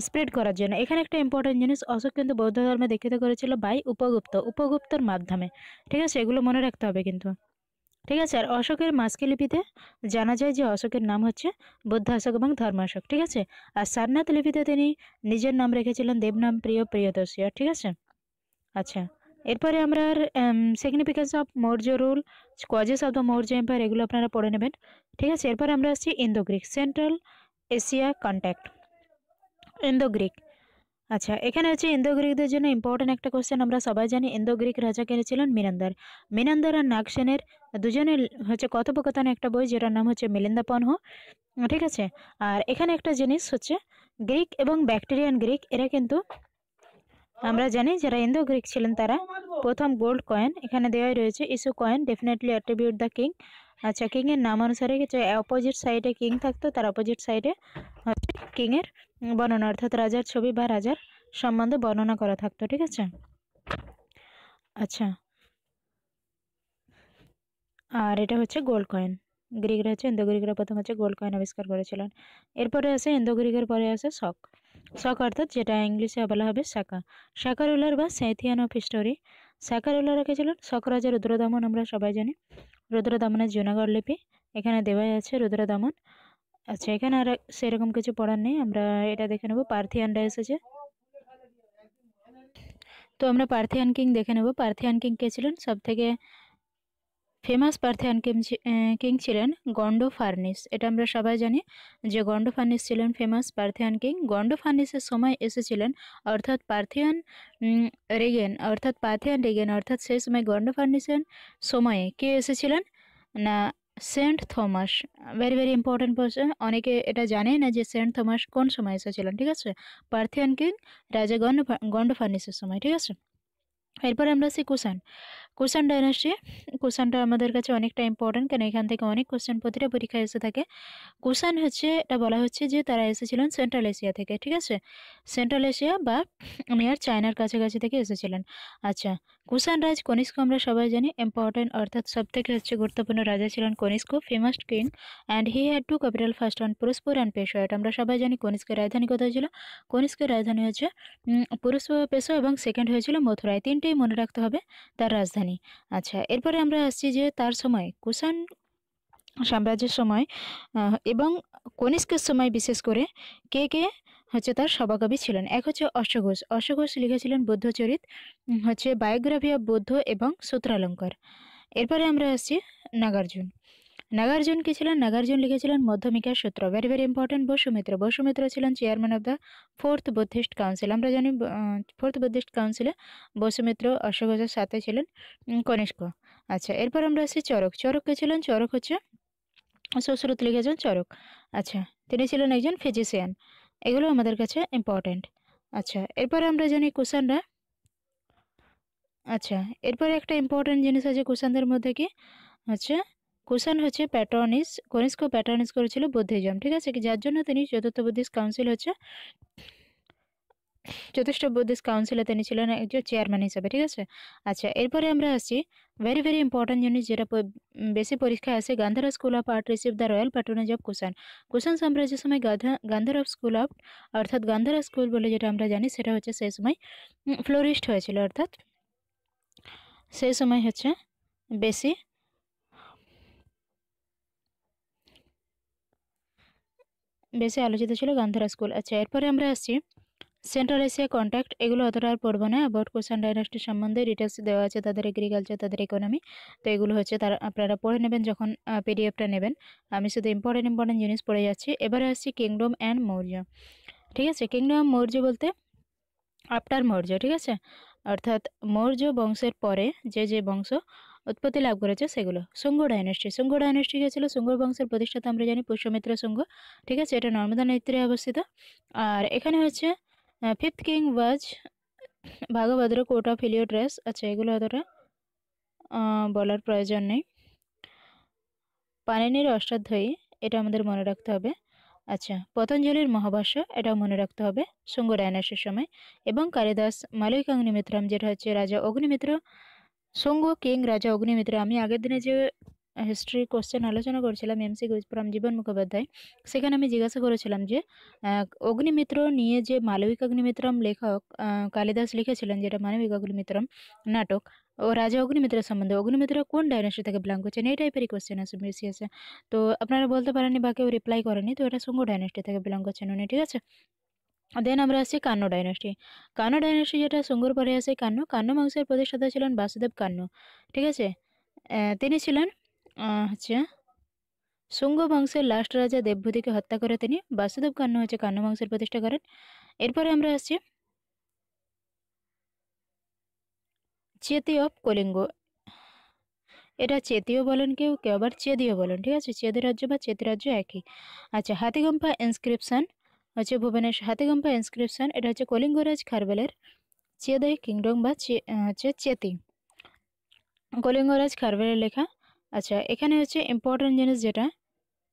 স্প্রেড করার জন্য। এখানে একটা ইম্পর্টেন্ট জিনিস, অশোক কিন্তু বৌদ্ধ ধর্মে দীক্ষিত করেছিল বাই উপগুপ্ত, উপগুপ্তর মাধ্যমে। ঠিক আছে? এগুলো মনে রাখতে হবে কিন্তু। ঠিক আছে? আর অশোকের মাস্কি লিপিতে জানা যায় যে অশোকের নাম হচ্ছে বুদ্ধাশোক এবং ধর্মাশোক ঠিক আছে? আর সারনাথ লিপিতে তিনি নিজের নাম রেখেছিলেন, দেবনাম প্রিয় প্রিয়দর্শী। ঠিক আছে? আচ্ছা। এরপরে আমরা significance of Maurya rule causes of the Maurya empire এগুলো আপনারা পড়ে নেবেন। ঠিক আছে, এরপরে আমরা আসছি Indo Greek central Asia contact Indo Greek আচ্ছা এখানে হচ্ছে ইন্দো গ্রিকদের জন্য ইম্পর্টেন্ট একটা কোশ্চেন আমরা সবাই জানি ইন্দো গ্রিক রাজা কে ছিলেন মিনান্দার। মিনান্দার আর নাগসেনের দুজনের হচ্ছে কথোপকথন একটা বই, যেটার নাম হচ্ছে মিলিন্দা পনহ ঠিক আছে, আর এখানে একটা জিনিস হচ্ছে, গ্রিক এবং ব্যাকটেরিয়ান গ্রিক, এরা কিন্তু আমরা জানি যারা ইন্দো গ্রিক ছিলেন তারা প্রথম গোল্ড কয়েন এখানে দেওয়াই রয়েছে। Issue coin definitely attribute the king আচ্ছা কিংয়ের নাম অনুসারে কিছু অপোজিট সাইডে কিং থাকতো, তার অপোজিট সাইডে হচ্ছে কিংয়ের বর্ণনা, অর্থাৎ রাজার ছবি বা রাজার সম্বন্ধে বর্ণনা করা থাকতো, ঠিক আছে? আচ্ছা। আর এটা হচ্ছে গোল্ড কয়েন। গ্রিকরা হচ্ছে, ইন্দো গ্রিকরা প্রথম হচ্ছে গোল্ড কয়েন আবিষ্কার করেছিলেন। এরপরে আসে, ইন্দো গ্রিকের পরে আসে শক শক অর্থাৎ যেটা ইংলিশে বলা হবে শাখা শাকা রুলার বা Scythian of history. Shaka ruler রেখেছিলেন শক রাজা রুদ্রদমন, আমরা সবাই জানি। রুদ্রদমনের জুনাগড় লিপি, এখানে দেওয়াই আছে রুদ্রদমন। আচ্ছা এখানে আর সেরকম কিছু পড়ার নেই, আমরা এটা দেখে নেব। পার্থিয়ানরা এসেছে। তো আমরা পার্থিয়ান কিং দেখে নেব। পার্থিয়ান কিং কে ছিলেন? সব থেকে ফেমাস পার্থিয়ান কিং ছিলেন গন্ড ফার্নিস এটা আমরা সবাই জানি যে গন্ড ফার্নিস ছিলেন ফেমাস পার্থিয়ান কিং গন্ড ফার্নিসের সময় এসেছিলেন অর্থাৎ পার্থিয়ান রেগেন অর্থাৎ পার্থিয়ান রেগেন অর্থাৎ সেই সময় গন্ড ফার্নিসের সময়ে কে এসেছিলেন? না, Saint Thomas. Very very important person অনেকে এটা জানে না যে সেন্ট থমাস কোন সময় এসেছিলেন, ঠিক আছে? পার্থিয়ান কিং রাজা গন্ড গন্ড ফার্নিসের সময়, ঠিক আছে? এরপরে আমরা আসি কুষাণ ডাইনাসি কুষাণটা আমাদের কাছে অনেকটা ইম্পর্টেন্ট কেন এখান থেকে অনেক কোশ্চেন প্রতিটা পরীক্ষায় এসে থাকে। কোশ্চেন হচ্ছে, এটা বলা হচ্ছে যে তারা এসেছিলেন সেন্ট্রাল এশিয়া থেকে, ঠিক আছে? সেন্ট্রাল এশিয়া বা নিয়ার চায়নার কাছাকাছি থেকে এসেছিলেন। আচ্ছা কুষাণ রাজ কনিষ্ক আমরা সবাই জানি ইম্পর্টেন্ট অর্থাৎ সব থেকে হচ্ছে গুরুত্বপূর্ণ রাজা ছিলেন Kanishka famous king and he had two capital first on Purushapura and Peshawar এটা আমরা সবাই জানি কনিষ্কের রাজধানী কোথায় ছিল? কনিষ্কের রাজধানী হচ্ছে পুরস্পুর পেশো এবং সেকেন্ড হয়েছিল মথুরায়, তিনটেই মনে রাখতে হবে তার রাজধানী। আচ্ছা এরপরে আমরা আসছি যে তার সময় কুষাণ সাম্রাজ্যের সময় এবং কনিষ্কের সময় বিশেষ করে কে কে? হচ্ছে তার সভাকবি ছিলেন। এক হচ্ছে অশ্বঘোষ। অশ্বঘোষ লিখেছিলেন বুদ্ধচরিত হচ্ছে বায়োগ্রাফি অফ বুদ্ধ এবং সূত্রালঙ্কার। এরপরে আমরা আসছি নাগার্জুন। নাগার্জুন কি ছিলেন? নাগার্জুন লিখেছিলেন মধ্যমিকার সূত্র। Very very important Vasumitra. Vasumitra ছিলেন chairman of the fourth Buddhist council আমরা জানি ফোর্থ বুদ্ধিস্ট কাউন্সিলে বসুমিত্র অশ্বঘোষের সাথে ছিলেন কনিষ্ক। আচ্ছা এরপর আমরা আসছি চরক। চরক কে ছিলেন? চরক হচ্ছে, সুশ্রুত লিখেছেন চরক। আচ্ছা তিনি ছিলেন একজন ফিজিশিয়ান এগুলো আমাদের কাছে ইম্পর্টেন্ট আচ্ছা এরপরে আমরা জানি কুষাণরা আচ্ছা এরপরে একটা ইম্পর্টেন্ট জিনিস আছে কোশানদের মধ্যে কি? আচ্ছা কুষাণ হচ্ছে প্যাটার্নিস কনিষ্ক প্যাটার্নিস করেছিল বুদ্ধিজম, ঠিক আছে? কি যার জন্য তিনি চতুর্থ বুদ্ধিস্ট কাউন্সিল হচ্ছে চতুর্থ বুদ্ধিস্ট কাউন্সিলে তিনি ছিলেন একজন চেয়ারম্যান হিসাবে, ঠিক আছে? আচ্ছা এরপরে আমরা আসছি ভেরি ভেরি ইম্পর্টেন্ট জিনিস যেটা বেশি পরীক্ষায় আসে Gandhara school of art receive the royal patronage of Kushan Kushan সাম্রাজ্যের সময় গান্ধা গান্ধার স্কুল অফ অর্থাৎ গান্ধারা স্কুল বলে যেটা আমরা জানি, সেটা হচ্ছে সেই সময় ফ্লোরিস্ট হয়েছিল, অর্থাৎ সেই সময় হচ্ছে বেশি বেশি আলোচিত ছিল গান্ধারা স্কুল আচ্ছা এরপরে আমরা আসছি সেন্ট্রাল এশিয়া কন্ট্যাক্ট এগুলো অতটা আর পড়ব না। অ্যাবাউট কোসান ডাইনাস্টি সম্বন্ধে ডিটেলস দেওয়া আছে, তাদের এগ্রিকালচার তাদের ইকোনমি তো এগুলো হচ্ছে তারা, আপনারা পড়ে নেবেন যখন পিডিএফটা নেবেন। আমি শুধু ইম্পর্টেন্ট ইম্পর্টেন্ট জিনিস পড়ে যাচ্ছি। এবারে আসছি কিংডম অ্যান্ড মৌর্য। ঠিক আছে? কিংডম মৌর্য বলতে আফটার মৌর্য, ঠিক আছে? অর্থাৎ মৌর্য বংশের পরে যে যে বংশ উৎপত্তি লাভ করেছে সেগুলো। শুঙ্গ ডাইনেস্টি শুঙ্গ ডাইনেস্টি ছিল শুঙ্গ বংশের প্রতিষ্ঠাতা, আমরা জানি পুষ্যমিত্র শুঙ্গ। ঠিক আছে? এটা নর্মদা নৈত্রে অবস্থিত। আর এখানে হচ্ছে fifth king was Bhagabhadra court of dress আচ্ছা এগুলো অতটা বলার প্রয়োজন নেই। পানিনির অষ্টাধ্যায়ী, এটা আমাদের মনে রাখতে হবে। আচ্ছা পতঞ্জলির মহাভাষ্য, এটাও মনে রাখতে হবে শুঙ্গ ডাইনাসের সময়। এবং কালিদাস মালিক অগ্নিমিত্রম যেটা হচ্ছে রাজা অগ্নিমিত্র, শুঙ্গ কিং রাজা অগ্নিমিত্র। আমি আগের দিনে যে হিস্ট্রি কোশ্চেন আলোচনা করেছিলাম এমসি ফ্রম জীবন মুখোপাধ্যায় সেখানে আমি জিজ্ঞাসা করেছিলাম যে অগ্নিমিত্র নিয়ে যে মালবিক অগ্নিমিত্রম লেখক কালিদাস লিখেছিলেন, যেটা মানবিক অগ্নিমিত্রম নাটক, ও রাজা অগ্নিমিত্রের সম্বন্ধে, অগ্নিমিত্র কোন ডাইনাসি থেকে বিলং করছেন? এই টাইপেরই কোশ্চেন আছে বেশি আছে তো আপনারা বলতে পারেননি বা কেউ রিপ্লাই করেনি তো এটা শুঙ্গ ডাইনাস্টি থেকে বিলং করছেন উনি, ঠিক আছে? দেন আমরা আসছি কান্ন ডাইনাস্টি কান্ন ডাইনাস্টি যেটা সুঙ্গুর পরে আছে কান্ন। কান্ন বংশের প্রতিষ্ঠাতা ছিলেন বাসুদেব কান্ন, ঠিক আছে? তিনি ছিলেন হচ্ছে শুঙ্গ বংশের লাস্ট রাজা দেবভূতিকে হত্যা করে তিনি বাসুদেব কান্ন হচ্ছে কান্ন বংশের প্রতিষ্ঠা করেন। এরপরে আমরা আসছি চেতি অফ কলিঙ্গ। এটা চেতিও বলেন কেউ কেউ আবার চেদীয় বলেন, ঠিক আছে? চেদি রাজ্য বা চেতি রাজ্য একই। আচ্ছা হাতিগম্পা ইনস্ক্রিপশন হচ্ছে ভুবনেশ্বর, হাতিগম্পা ইনস্ক্রিপশন এটা হচ্ছে কলিঙ্গরাজ খারবেলের চেদাই কিংডম বা হচ্ছে চেতি। কলিঙ্গরাজ খারবেলের লেখা আচ্ছা এখানে হচ্ছে ইম্পর্টেন্ট জিনিস যেটা।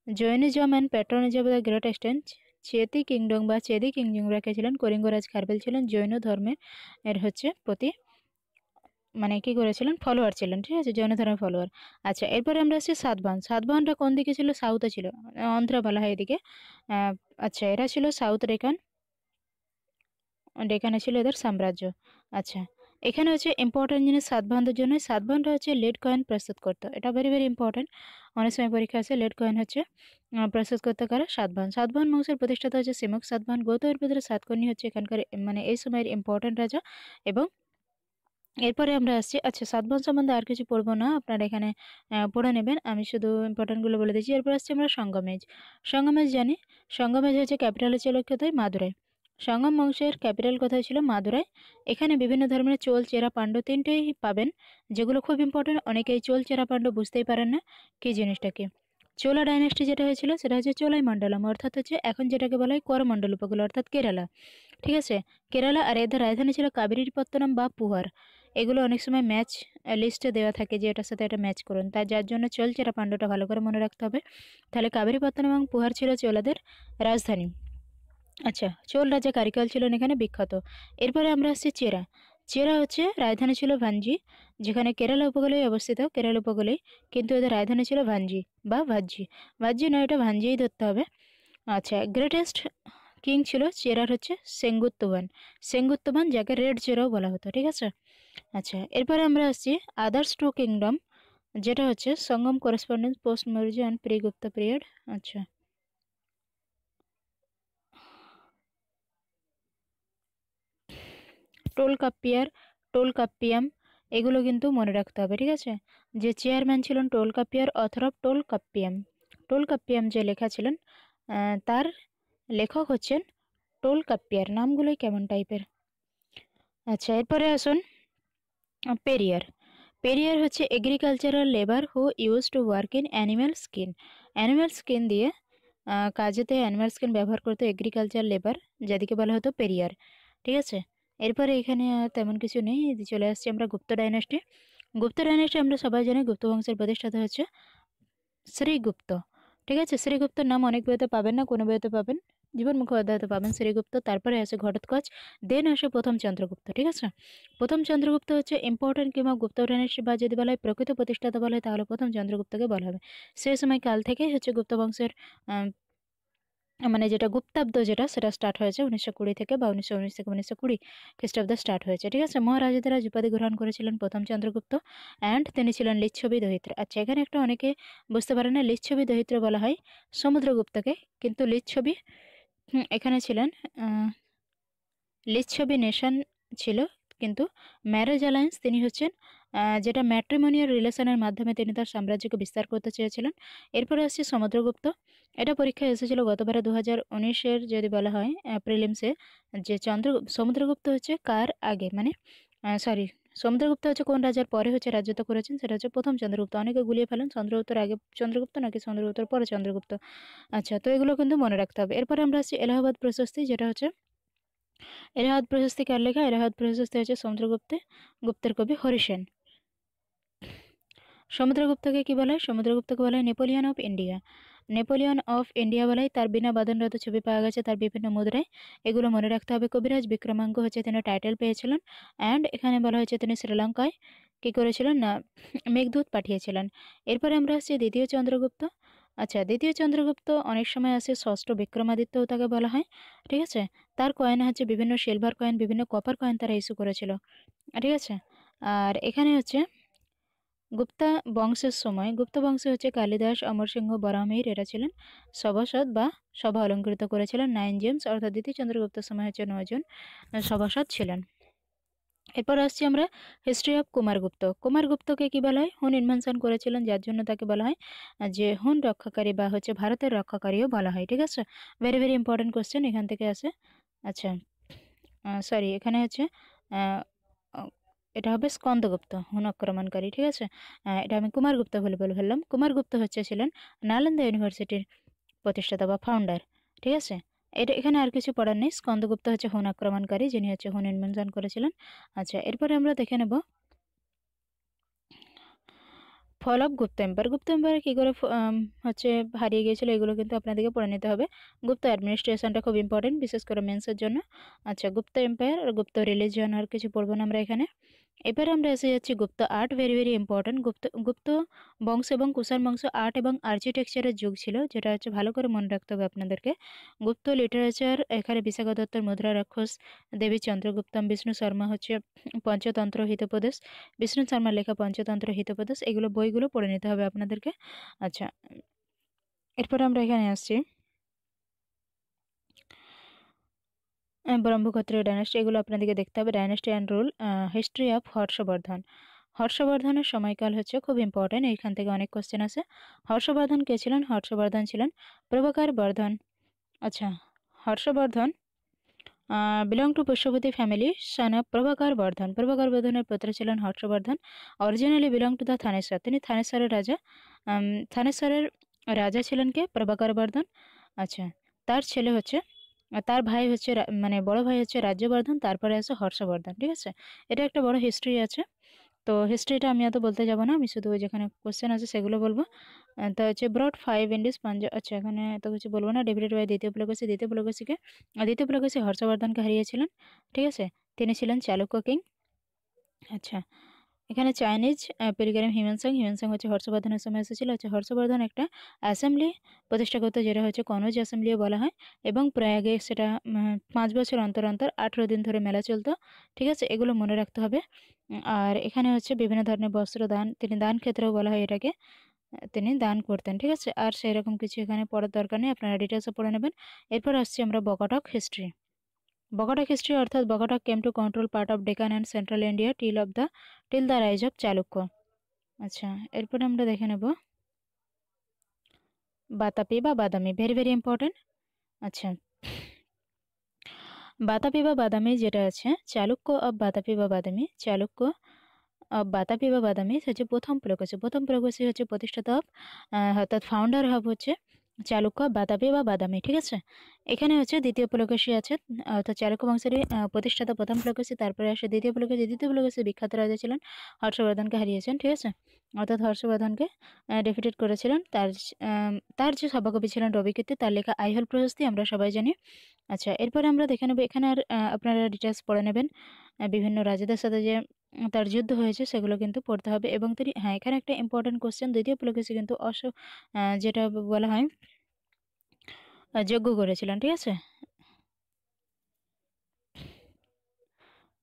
Jainism and patronism the great extent Cheti kingdom বা চেদি কিংডম রেখেছিলেন কলিঙ্গরাজ খারবেল ছিলেন, জৈন ধর্মের এর হচ্ছে প্রতি মানে কি করেছিলেন? ফলোয়ার ছিলেন, ঠিক আছে? জৈন ধর্মের ফলোয়ার আচ্ছা এরপরে আমরা আসছি সাতবাহন। সাতবাহনটা কোন দিকে ছিল? সাউথে ছিল। অন্ধ্র বলা হয় এদিকে আচ্ছা এরা ছিল সাউথ ডেকান। ডেকানে ছিল এদের সাম্রাজ্য। আচ্ছা এখানে হচ্ছে ইম্পর্টেন্ট জিনিস সাত সাতবাহনদের জন্য। সাত সাতবাহনটা হচ্ছে লেড কয়েন প্রস্তুত করতো। এটা ভেরি ভেরি ইম্পর্টেন্ট অনেক সময় পরীক্ষা আছে লেড কয়েন হচ্ছে প্রস্তুত করতে পারে সাতবাহন সাতবাহন বংশের প্রতিষ্ঠাতা হচ্ছে সিমক। সাতবাহন গৌতমের ভিতরে সাতকর্ণী হচ্ছে এখানকার মানে এই সময়ের ইম্পর্টেন্ট রাজা। এবং এরপরে আমরা আসছি আচ্ছা সাতবাহন সম্বন্ধে আর কিছু পড়ব না। আপনারা এখানে পড়ে নেবেন। আমি শুধু ইম্পর্টেন্টগুলো বলে দিচ্ছি। এরপর আসছি আমরা সঙ্গমেজ। সঙ্গমেজ জানি? সঙ্গমেজ হচ্ছে ক্যাপিটাল হচ্ছে কোথায় মাদুরাই। সঙ্গম বংশের ক্যাপিটাল কোথায় ছিল? মাদুরাই। এখানে বিভিন্ন ধরনের চোল, চেরা পাণ্ড তিনটেই পাবেন। যেগুলো খুব ইম্পর্টেন্ট অনেকেই চোল, চেরা পাণ্ড বুঝতেই পারেন না কী জিনিসটাকে চোলা ডাইনাস্টি যেটা হয়েছিল, সেটা হচ্ছে চোলাই মণ্ডলম, অর্থাৎ হচ্ছে এখন যেটাকে বলা হয় করমণ্ডল উপকূল অর্থাৎ কেরালা। ঠিক আছে? কেরালা আর এদের রাজধানী ছিল কাবেরীর পত্তনম বা পুহার। এগুলো অনেক সময় ম্যাচ লিস্টে দেওয়া থাকে যে এটার সাথে এটা ম্যাচ করুন। তাই যার জন্য চোল, চেরা পাণ্ডটা ভালো করে মনে রাখতে হবে। তাহলে কাবেরীপত্তন এবং পুহার ছিল চোলাদের রাজধানী। আচ্ছা চোল রাজা কারিকাল ছিলেন এখানে বিখ্যাত। এরপরে আমরা আসছি চেরা। চেরা হচ্ছে রাজধানী ছিল ভাঞ্জি, যেখানে কেরালা উপকূলেই অবস্থিত। কেরালা উপকূলেই কিন্তু এদের রাজধানী ছিল ভাঞ্জি বা ভাজ্জি। ভাজ্জি নয়, এটা ভাঞ্জিই ধরতে হবে। আচ্ছা গ্রেটেস্ট কিং ছিল চেরার হচ্ছে সেঙ্গুত্তবান সেঙ্গুত্তবান যাকে রেড চেরাও বলা হতো, ঠিক আছে? আচ্ছা এরপরে আমরা আসছি আদার্স টু কিংডম যেটা হচ্ছে Sangam correspondence post Maurya and প্রিগুপ্ত period আচ্ছা। টোল কাপ্পিয়ার টোল কাপ্পিয়াম এগুলো কিন্তু মনে রাখতে হবে, ঠিক আছে? যে চেয়ারম্যান ছিলেন Tolkappiyar author of Tolkappiyam যে লেখা ছিলেন তার লেখক হচ্ছেন টোল কাপ্পিয়ার নামগুলোই কেমন টাইপের? আচ্ছা এরপরে আসুন পেরিয়ার। পেরিয়ার হচ্ছে agricultural labour who use to work in animal skin animal skin দিয়ে কাজেতে অ্যানিম্যাল স্কিন ব্যবহার করতো এগ্রিকালচার লেবার যাদেরকে বলা হতো পেরিয়ার, ঠিক আছে? এরপরে এখানে তেমন কিছু নেই চলে আসছি আমরা গুপ্ত ডাইনাস্টি গুপ্ত ডাইনাস্টি আমরা সবাই জানি গুপ্ত বংশের প্রতিষ্ঠাতা হচ্ছে শ্রীগুপ্ত ঠিক আছে? শ্রীগুপ্তর নাম অনেক বইতে পাবেন না, কোনো বইতে পাবেন। জীবন মুখোপাধ্যায়তে পাবেন শ্রীগুপ্ত তারপরে আসে ঘটোৎকচ দেন আসে প্রথম চন্দ্রগুপ্ত, ঠিক আছে? প্রথম চন্দ্রগুপ্ত হচ্ছে ইম্পর্টেন্ট কিংবা গুপ্ত ডাইনাস্টি বা যদি বলা হয় প্রকৃত প্রতিষ্ঠাতা বলা হয়, তাহলে প্রথম চন্দ্রগুপ্তকে বলা হবে। সেই সময় কাল থেকেই হচ্ছে গুপ্ত বংশের মানে যেটা গুপ্তাব্দ যেটা, সেটা স্টার্ট হয়েছে উনিশশো কুড়ি থেকে বা উনিশশো উনিশ থেকে উনিশশো কুড়ি খ্রিস্টাব্দ স্টার্ট হয়েছে, ঠিক আছে? মহারাজাদেরা উপাধি গ্রহণ করেছিলেন প্রথম চন্দ্রগুপ্ত অ্যান্ড তিনি ছিলেন লিচ্ছবি দহিত্র। আচ্ছা এখানে একটা অনেকে বুঝতে পারে না, লিচ্ছবি দহিত্র বলা হয় সমুদ্রগুপ্তকে, কিন্তু লিচ্ছবি এখানে ছিলেন লিচ্ছবি নেশন ছিল, কিন্তু ম্যারেজ অ্যালায়েন্স তিনি হচ্ছেন যেটা ম্যাট্রিমোনিয়াল রিলেশনের মাধ্যমে তিনি তার সাম্রাজ্যকে বিস্তার করতে চেয়েছিলেন। এরপরে আসছে সমুদ্রগুপ্ত। এটা পরীক্ষায় এসেছিল গতবারে দু হাজার উনিশের যদি বলা হয় প্রিলিমসে যে চন্দ্র, সমুদ্রগুপ্ত হচ্ছে কার আগে? মানে সরি সমুদ্রগুপ্ত হচ্ছে কোন রাজার পরে হচ্ছে রাজ্যত্ব করেছেন? সেটা হচ্ছে প্রথম চন্দ্রগুপ্ত। অনেকে গুলিয়ে ফেলেন, চন্দ্রগুপ্তর আগে চন্দ্রগুপ্ত নাকি চন্দ্রগুপ্তর পরে চন্দ্রগুপ্ত? আচ্ছা তো এগুলো কিন্তু মনে রাখতে হবে। এরপরে আমরা আসছি এলাহাবাদ প্রশস্তি, যেটা হচ্ছে এলাহাবাদ প্রশস্তি কার লেখা? এলাহাবাদ প্রশস্তি হচ্ছে সমুদ্রগুপ্তে, গুপ্তের কবি হরিসেন। সমুদ্রগুপ্তকে কি বলা? সমুদ্রগুপ্তকে বলা Napoleon of India. Napoleon of India বলাই তার বিনা বাদনরত ছবি পাওয়া গেছে তার বিভিন্ন মুদ্রায়। এগুলো মনে রাখতে হবে, কবিরাজ বিক্রমাঙ্ক হচ্ছে তিনি টাইটেল পেয়েছিলেন অ্যান্ড এখানে বলা হয়েছে তিনি শ্রীলঙ্কায় কী করেছিলেন? না, মেঘদূত পাঠিয়েছিলেন। এরপরে আমরা আসছি দ্বিতীয় চন্দ্রগুপ্ত। আচ্ছা দ্বিতীয় চন্দ্রগুপ্ত অনেক সময় আসে ষষ্ঠ বিক্রমাদিত্যও তাকে বলা হয়, ঠিক আছে? তার কয়েন হচ্ছে বিভিন্ন সিলভার কয়েন বিভিন্ন কপার কয়েন তারা ইস্যু করেছিল, ঠিক আছে? আর এখানে হচ্ছে গুপ্তা বংশের সময়, গুপ্ত বংশে হচ্ছে কালিদাস, অমরসিংহ বরামির এরা ছিলেন সভাসদ বা সভা অলঙ্কৃত করেছিলেন। নাইন জেমস অর্থাৎ দ্বিতীয় চন্দ্রগুপ্তের সময় হচ্ছে নয়জন সভাসদ ছিলেন। এরপর আসছি আমরা হিস্ট্রি অফ কুমারগুপ্ত কুমারগুপ্তকে কি বলা হয়? হুন ইনভেনশন করেছিলেন, যার জন্য তাকে বলা হয় যে হুন রক্ষাকারী বা হচ্ছে ভারতের রক্ষাকারীও বলা হয়, ঠিক আছে? ভেরি ভেরি ইম্পর্টেন্ট কোশ্চেন এখান থেকে আসে। আচ্ছা সরি এখানে হচ্ছে এটা হবে স্কন্দগুপ্ত হুন আক্রমণকারী ঠিক আছে? এটা আমি কুমারগুপ্ত বলে বলে ফেললাম। কুমারগুপ্ত হচ্ছে ছিলেন নালন্দা ইউনিভার্সিটির প্রতিষ্ঠাতা বা ফাউন্ডার ঠিক আছে? এটা এখানে আর কিছু পড়ার নেই। স্কন্দগুপ্ত হচ্ছে হুন আক্রমণকারী যিনি হচ্ছে হুন ইনভেনশন করেছিলেন। আচ্ছা এরপরে আমরা দেখে নেব fall of Gupta empire Gupta empire কী করে হচ্ছে হারিয়ে গিয়েছিল, এগুলো কিন্তু আপনাদেরকে পড়ে নিতে হবে। গুপ্ত অ্যাডমিনিস্ট্রেশনটা খুব ইম্পর্টেন্ট বিশেষ করে মেন্সের জন্য। আচ্ছা গুপ্ত এম্পায়ার আর গুপ্ত রিলিজিয়ন আর কিছু পড়ব না আমরা এখানে। এবারে আমরা এসে যাচ্ছি Gupta art very very important Gupta Gupta বংশ এবং কুষাণ বংশ, আর্ট এবং আর্কিটেকচারের যুগ ছিল, যেটা হচ্ছে ভালো করে মনে রাখতে হবে আপনাদেরকে। গুপ্ত লিটারেচার এখানে বিশাখা দত্তর মুদ্রা রাক্ষস, দেবী চন্দ্রগুপ্তম, বিষ্ণু শর্মা হচ্ছে পঞ্চতন্ত্র হিতোপদেশ, বিষ্ণু শর্মার লেখা পঞ্চতন্ত্র হিতোপদেশ, এগুলো বইগুলো পড়ে নিতে হবে আপনাদেরকে। আচ্ছা এরপর আমরা এখানে আসছি। ব্রহ্মক্ষত্রীয় ডাইনাস্টি এগুলো আপনাদেরকে দেখতে হবে। Dynasty and rule history of Harshavardhana. হর্ষবর্ধনের সময়কাল হচ্ছে খুব ইম্পর্টেন্ট এইখান থেকে অনেক কোশ্চেন আছে। হর্ষবর্ধন কে ছিলেন? হর্ষবর্ধন ছিলেন প্রভাকার বর্ধন। আচ্ছা Harshavardhana belong to Pushyabhuti family son of Prabhakara Vardhana. Prabhakara বর্ধনের পুত্র ছিলেন Harshavardhana. Originally belong to the Thaneshwar তিনি থানেশ্বরের রাজা। থানেশ্বরের রাজা ছিলেন কে? প্রভাকার বর্ধন। আচ্ছা তার ছেলে হচ্ছে তার ভাই হচ্ছে মানে বড় ভাই হচ্ছে রাজ্যবর্ধন, তারপরে আছে হর্ষবর্ধন, ঠিক আছে? এটা একটা বড় হিস্ট্রি আছে। তো হিস্ট্রিটা আমি এত বলতে যাব না, আমি শুধু যেখানে কোশ্চেন আছে সেগুলো বলব। তো হচ্ছে ব্রড ফাইভ ইন্ডিস পাঞ্জাব আচ্ছা এখানে এত কিছু বলব না ডেভিড বাই দ্বিতীয় পুলকেশী, দ্বিতীয় পুলকেশীকে। দ্বিতীয় পুলকেশী হর্ষবর্ধনকে হারিয়েছিলেন, ঠিক আছে? তিনি ছিলেন চালুক্য কিং। আচ্ছা এখানে চাইনিজ পিলগ্রিম হিমেনসং হিমেনসং হচ্ছে হর্ষবর্ধনের সময় এসেছিল। হচ্ছে হর্ষবর্ধন একটা অ্যাসেম্বলি প্রতিষ্ঠা করতে, যেটা হচ্ছে কনৌজ অ্যাসেম্বলিও বলা হয়। এবং প্রয়াগে সেটা পাঁচ বছর অন্তর অন্তর, আঠেরো দিন ধরে মেলা চলতো। ঠিক আছে? এগুলো মনে রাখতে হবে। আর এখানে হচ্ছে বিভিন্ন ধরনের বস্ত্র দান, তিনি দান ক্ষেত্রেও বলা হয় এটাকে, তিনি দান করতেন। ঠিক আছে? আর সেই রকম কিছু এখানে পড়ার দরকার নেই। আপনারা ডিটেলসে পড়ে নেবেন। এরপর আসছি আমরা বকাটক হিস্ট্রি বকাটক হিস্ট্রি অর্থাৎ Vakataka came to control part of Deccan and central India till of the till the rise of Chalukya আচ্ছা এরপরে আমরা দেখে নেব। বাতাপি বা বাদামি ভেরি ভেরি ইম্পর্টেন্ট আচ্ছা বাতাপি বা বাদামি যেটা আছে চালুক্য অফ বাতাপি বা বাদামি চালুক্য অফ বাতাপি বা বাদামি হচ্ছে প্রথম প্রকাশী। প্রথম প্রকাশী হচ্ছে প্রতিষ্ঠাতা অফ অর্থাৎ ফাউন্ডার হব হচ্ছে চালুক্য বাদাবি বা বাদামি, ঠিক আছে? এখানে হচ্ছে দ্বিতীয় পুলকেশী আছে। অর্থাৎ চালুক্য বংশেরই প্রতিষ্ঠাতা প্রথম পুলকেশী। তারপরে আসে দ্বিতীয় পুলকেশী। দ্বিতীয় পুলকেশী বিখ্যাত রাজা ছিলেন হর্ষবর্ধনকে হারিয়েছেন, ঠিক আছে? অর্থাৎ হর্ষবর্ধনকে ডেফিটেড করেছিলেন। তার তার যে সভাকবি ছিলেন রবিকীর্তি, তার লেখা আইহল প্রশস্তি আমরা সবাই জানি। আচ্ছা এরপরে আমরা দেখে নেব। এখানে আর আপনারা ডিটেলস পড়ে নেবেন। বিভিন্ন রাজাদের সাথে যে তার যুদ্ধ হয়েছে, সেগুলো কিন্তু পড়তে হবে। এবং তিনি হ্যাঁ এখানে একটা ইম্পর্টেন্ট কোশ্চেন দ্বিতীয় পুলকেশী কিন্তু অশ যেটা বলা হয় যজ্ঞ করেছিলেন, ঠিক আছে?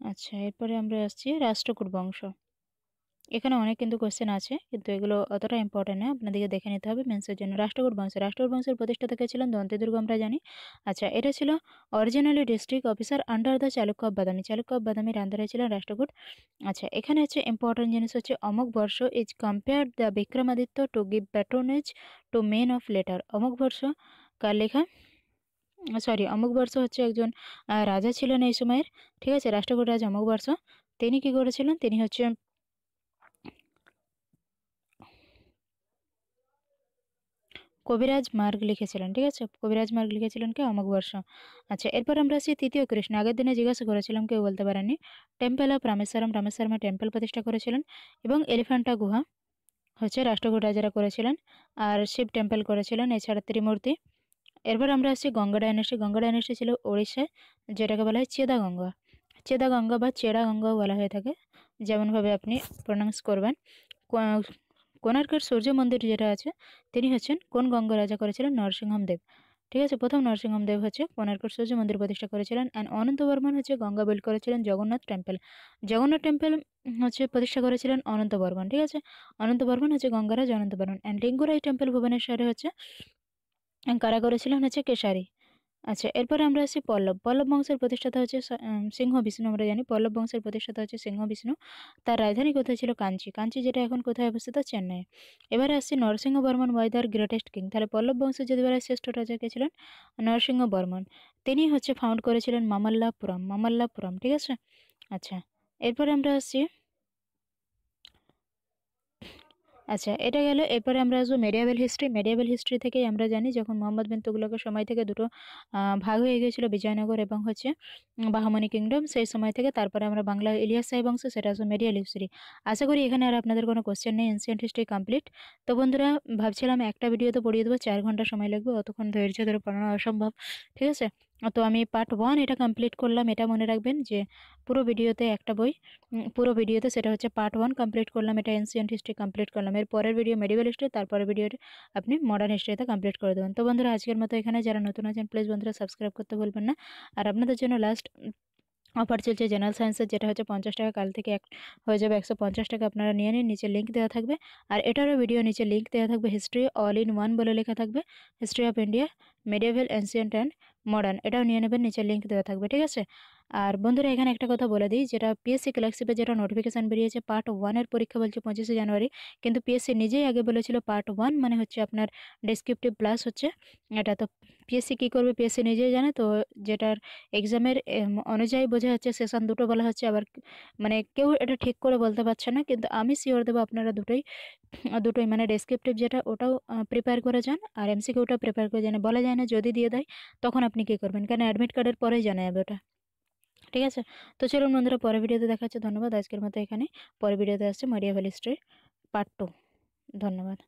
আচ্ছা এরপরে আমরা আসছি রাষ্ট্রকূট বংশ। এখানে অনেক কিন্তু কোশ্চেন আছে, কিন্তু এগুলো অতটা ইম্পর্টেন্ট নয়। আপনাদেরকে দেখে নিতে হবে মেন্সের জন্য। রাষ্ট্রকূট বংশ, রাষ্ট্রকূট বংশের প্রতিষ্ঠা থেকে ছিলেন দন্তেদুর্গ আমরা জানি আচ্ছা এটা ছিল originally district officer under the Chalukya Badami Chalukya বাদামির আন্ডারে ছিলেন রাষ্ট্রকূট। আচ্ছা এখানে হচ্ছে ইম্পর্টেন্ট জিনিস হচ্ছে Amoghavarsha is compare the Vikramaditya to give patronage to men of letter Amoghavarsha কার লেখা? সরি অমুক বর্ষ হচ্ছে একজন রাজা ছিলেন এই সময়ের। ঠিক আছে, রাষ্ট্রকূট রাজা অমুক বর্ষ। তিনি কি করেছিলেন? তিনি হচ্ছে কবিরাজ মার্গ লিখেছিলেন, ঠিক আছে? কবিরাজ মার্গ লিখেছিলেন কে? অমক বর্ষ। আচ্ছা এরপর আমরা আসি তৃতীয় কৃষ্ণ। আগের দিনে জিজ্ঞাসা করেছিলাম, কেউ বলতে পারেননি। টেম্পল অফ রামেশ্বরম, রামেশ্বরমে টেম্পল প্রতিষ্ঠা করেছিলেন এবং এলিফ্যান্টা গুহা হচ্ছে রাষ্ট্রকূট রাজারা করেছিলেন আর শিব টেম্পল করেছিলেন, এছাড়া ত্রিমূর্তি। এরপর আমরা আসছি গঙ্গা ডাইনেস্টি। গঙ্গা ডাইনেস্টি ছিল ওড়িশায় যেটাকে বলা হয় চেদা গঙ্গা চেদা গঙ্গা বা চেরা গঙ্গাও বলা হয়ে থাকে। যেমনভাবে আপনি প্রোনাউন্স করবেন। কোনার্কের সূর্য মন্দির যেটা আছে, তিনি হচ্ছেন কোন গঙ্গা রাজা করেছিলেন? নরসিংহম দেব। ঠিক আছে, প্রথম নরসিংহম দেব হচ্ছে কোনার্কের সূর্য মন্দির প্রতিষ্ঠা করেছিলেন অ্যান্ড অনন্ত বর্মন হচ্ছে গঙ্গা বিল্ড করেছিলেন জগন্নাথ টেম্পল জগন্নাথ টেম্পল হচ্ছে প্রতিষ্ঠা করেছিলেন অনন্ত বর্মন, ঠিক আছে? অনন্ত বর্মন হচ্ছে গঙ্গারাজ অনন্ত বর্মন অ্যান্ড লিঙ্গুরাই টেম্পল ভুবনেশ্বরে হচ্ছে কারা করেছিলেন? হচ্ছে কেশারি। আচ্ছা এরপরে আমরা আসছি পল্লব। পল্লব বংশের প্রতিষ্ঠাতা হচ্ছে সিংহ বিষ্ণু আমরা জানি। পল্লব বংশের প্রতিষ্ঠাতা হচ্ছে সিংহ বিষ্ণু। তার রাজধানী কোথায় ছিল? কাঞ্চি। কাঞ্চি যেটা এখন কোথায় অবস্থিত? চেন্নাই। এবারে আসছি নরসিংহ বর্মন ওয়াইদার গ্রেটেস্ট কিং। তাহলে পল্লব বংশের যদি শ্রেষ্ঠ রাজা কে ছিলেন? নরসিংহ বর্মন। তিনি হচ্ছে ফাউন্ড করেছিলেন মামাল্লাপুরম মামাল্লাপুরম, ঠিক আছে? আচ্ছা এরপরে আমরা আসছি আচ্ছা এটা গেল। এরপরে আমরা আসব মেডিয়াবেল হিস্ট্রি মেডিয়াবেল হিস্ট্রি থেকেই আমরা জানি যখন মোহাম্মদ বিন তুগলকের সময় থেকে দুটো ভাগ হয়ে গিয়েছিল, বিজয়নগর এবং হচ্ছে বাহামনি কিংডম সেই সময় থেকে তারপরে আমরা বাংলা ইলিয়াস সাহেব বংশ, সেটা আসবে মেডিয়াল হিস্ট্রি আশা করি এখানে আর আপনাদের কোনো কোশ্চেন নেই এনসিয়েন্ট হিস্ট্রি কমপ্লিট তো বন্ধুরা, ভাবছিলাম একটা ভিডিওতে পড়িয়ে দেবো, চার ঘণ্টা সময় লাগবে, অতক্ষণ ধৈর্য ধরে পড়ানো অসম্ভব, ঠিক আছে? তো আমি পার্ট ওয়ান এটা কমপ্লিট করলাম। এটা মনে রাখবেন যে পুরো ভিডিওতে একটা বই পুরো ভিডিওতে সেটা হচ্ছে পার্ট ওয়ান কমপ্লিট করলাম। এটা এনসিয়েন্ট হিস্ট্রি কমপ্লিট করলাম। এর পরের ভিডিও মেডিকেল হিস্ট্রি তারপরের ভিডিওটি আপনি মডার্ন হিস্ট্রিতে কমপ্লিট করে দেবেন। তো বন্ধুরা, আজকের মতো এখানে। যারা নতুন আছেন প্লিজ বন্ধুরা সাবস্ক্রাইব করতে ভুলবেন না। আর আপনাদের জন্য লাস্ট অফার চলছে জেনারেল সায়েন্সের যেটা হচ্ছে পঞ্চাশ টাকা, কাল থেকে এক, হয়ে যাবে একশো পঞ্চাশ টাকা আপনারা নিয়ে নিন, নিচে লিঙ্ক দেওয়া থাকবে। আর এটারও ভিডিও নিচে লিঙ্ক দেওয়া থাকবে হিস্ট্রি অল ইন ওয়ান বলে লেখা থাকবে history of India medieval ancient and modern এটাও নিয়ে নেবেন, নিচে লিঙ্ক দেওয়া থাকবে, ঠিক আছে? আর বন্ধুরা, এখানে একটা কথা বলে দিই। যেটা পিএসসি ক্লার্কশিপে যেটা নোটিফিকেশান বেরিয়েছে পার্ট ওয়ানের পরীক্ষা বলছে পঁচিশে জানুয়ারি। কিন্তু পিএসসি নিজেই আগে বলেছিল পার্ট ওয়ান মানে হচ্ছে আপনার ডেসক্রিপটিভ প্লাস হচ্ছে। এটা তো পিএসসি কী করবে? পিএসসি নিজেই জানে। তো যেটার এক্সামের অনুযায়ী বোঝা যাচ্ছে সেশন দুটো বলা হচ্ছে। আবার মানে কেউ এটা ঠিক করে বলতে পারছে না। কিন্তু আমি শিওর দেবো আপনারা দুটোই দুটোই মানে ডেসক্রিপটিভ যেটা, ওটাও প্রিপেয়ার করে যান। আর এমসিকিউটা প্রিপেয়ার করে যান। বলা যায় না, যদি দিয়ে দেয়, তখন আপনি কী করবেন? কেন? অ্যাডমিট কার্ডের পরেই জানা যাবে ওটা। ঠিক আছে? তো চলুন বন্ধুরা, পরের ভিডিওতে দেখা হচ্ছে ধন্যবাদ আজকের মতো এখানে। পরের ভিডিওতে আসছে মারিয়া ভ্যালি স্ট্রিট পার্ট টু ধন্যবাদ।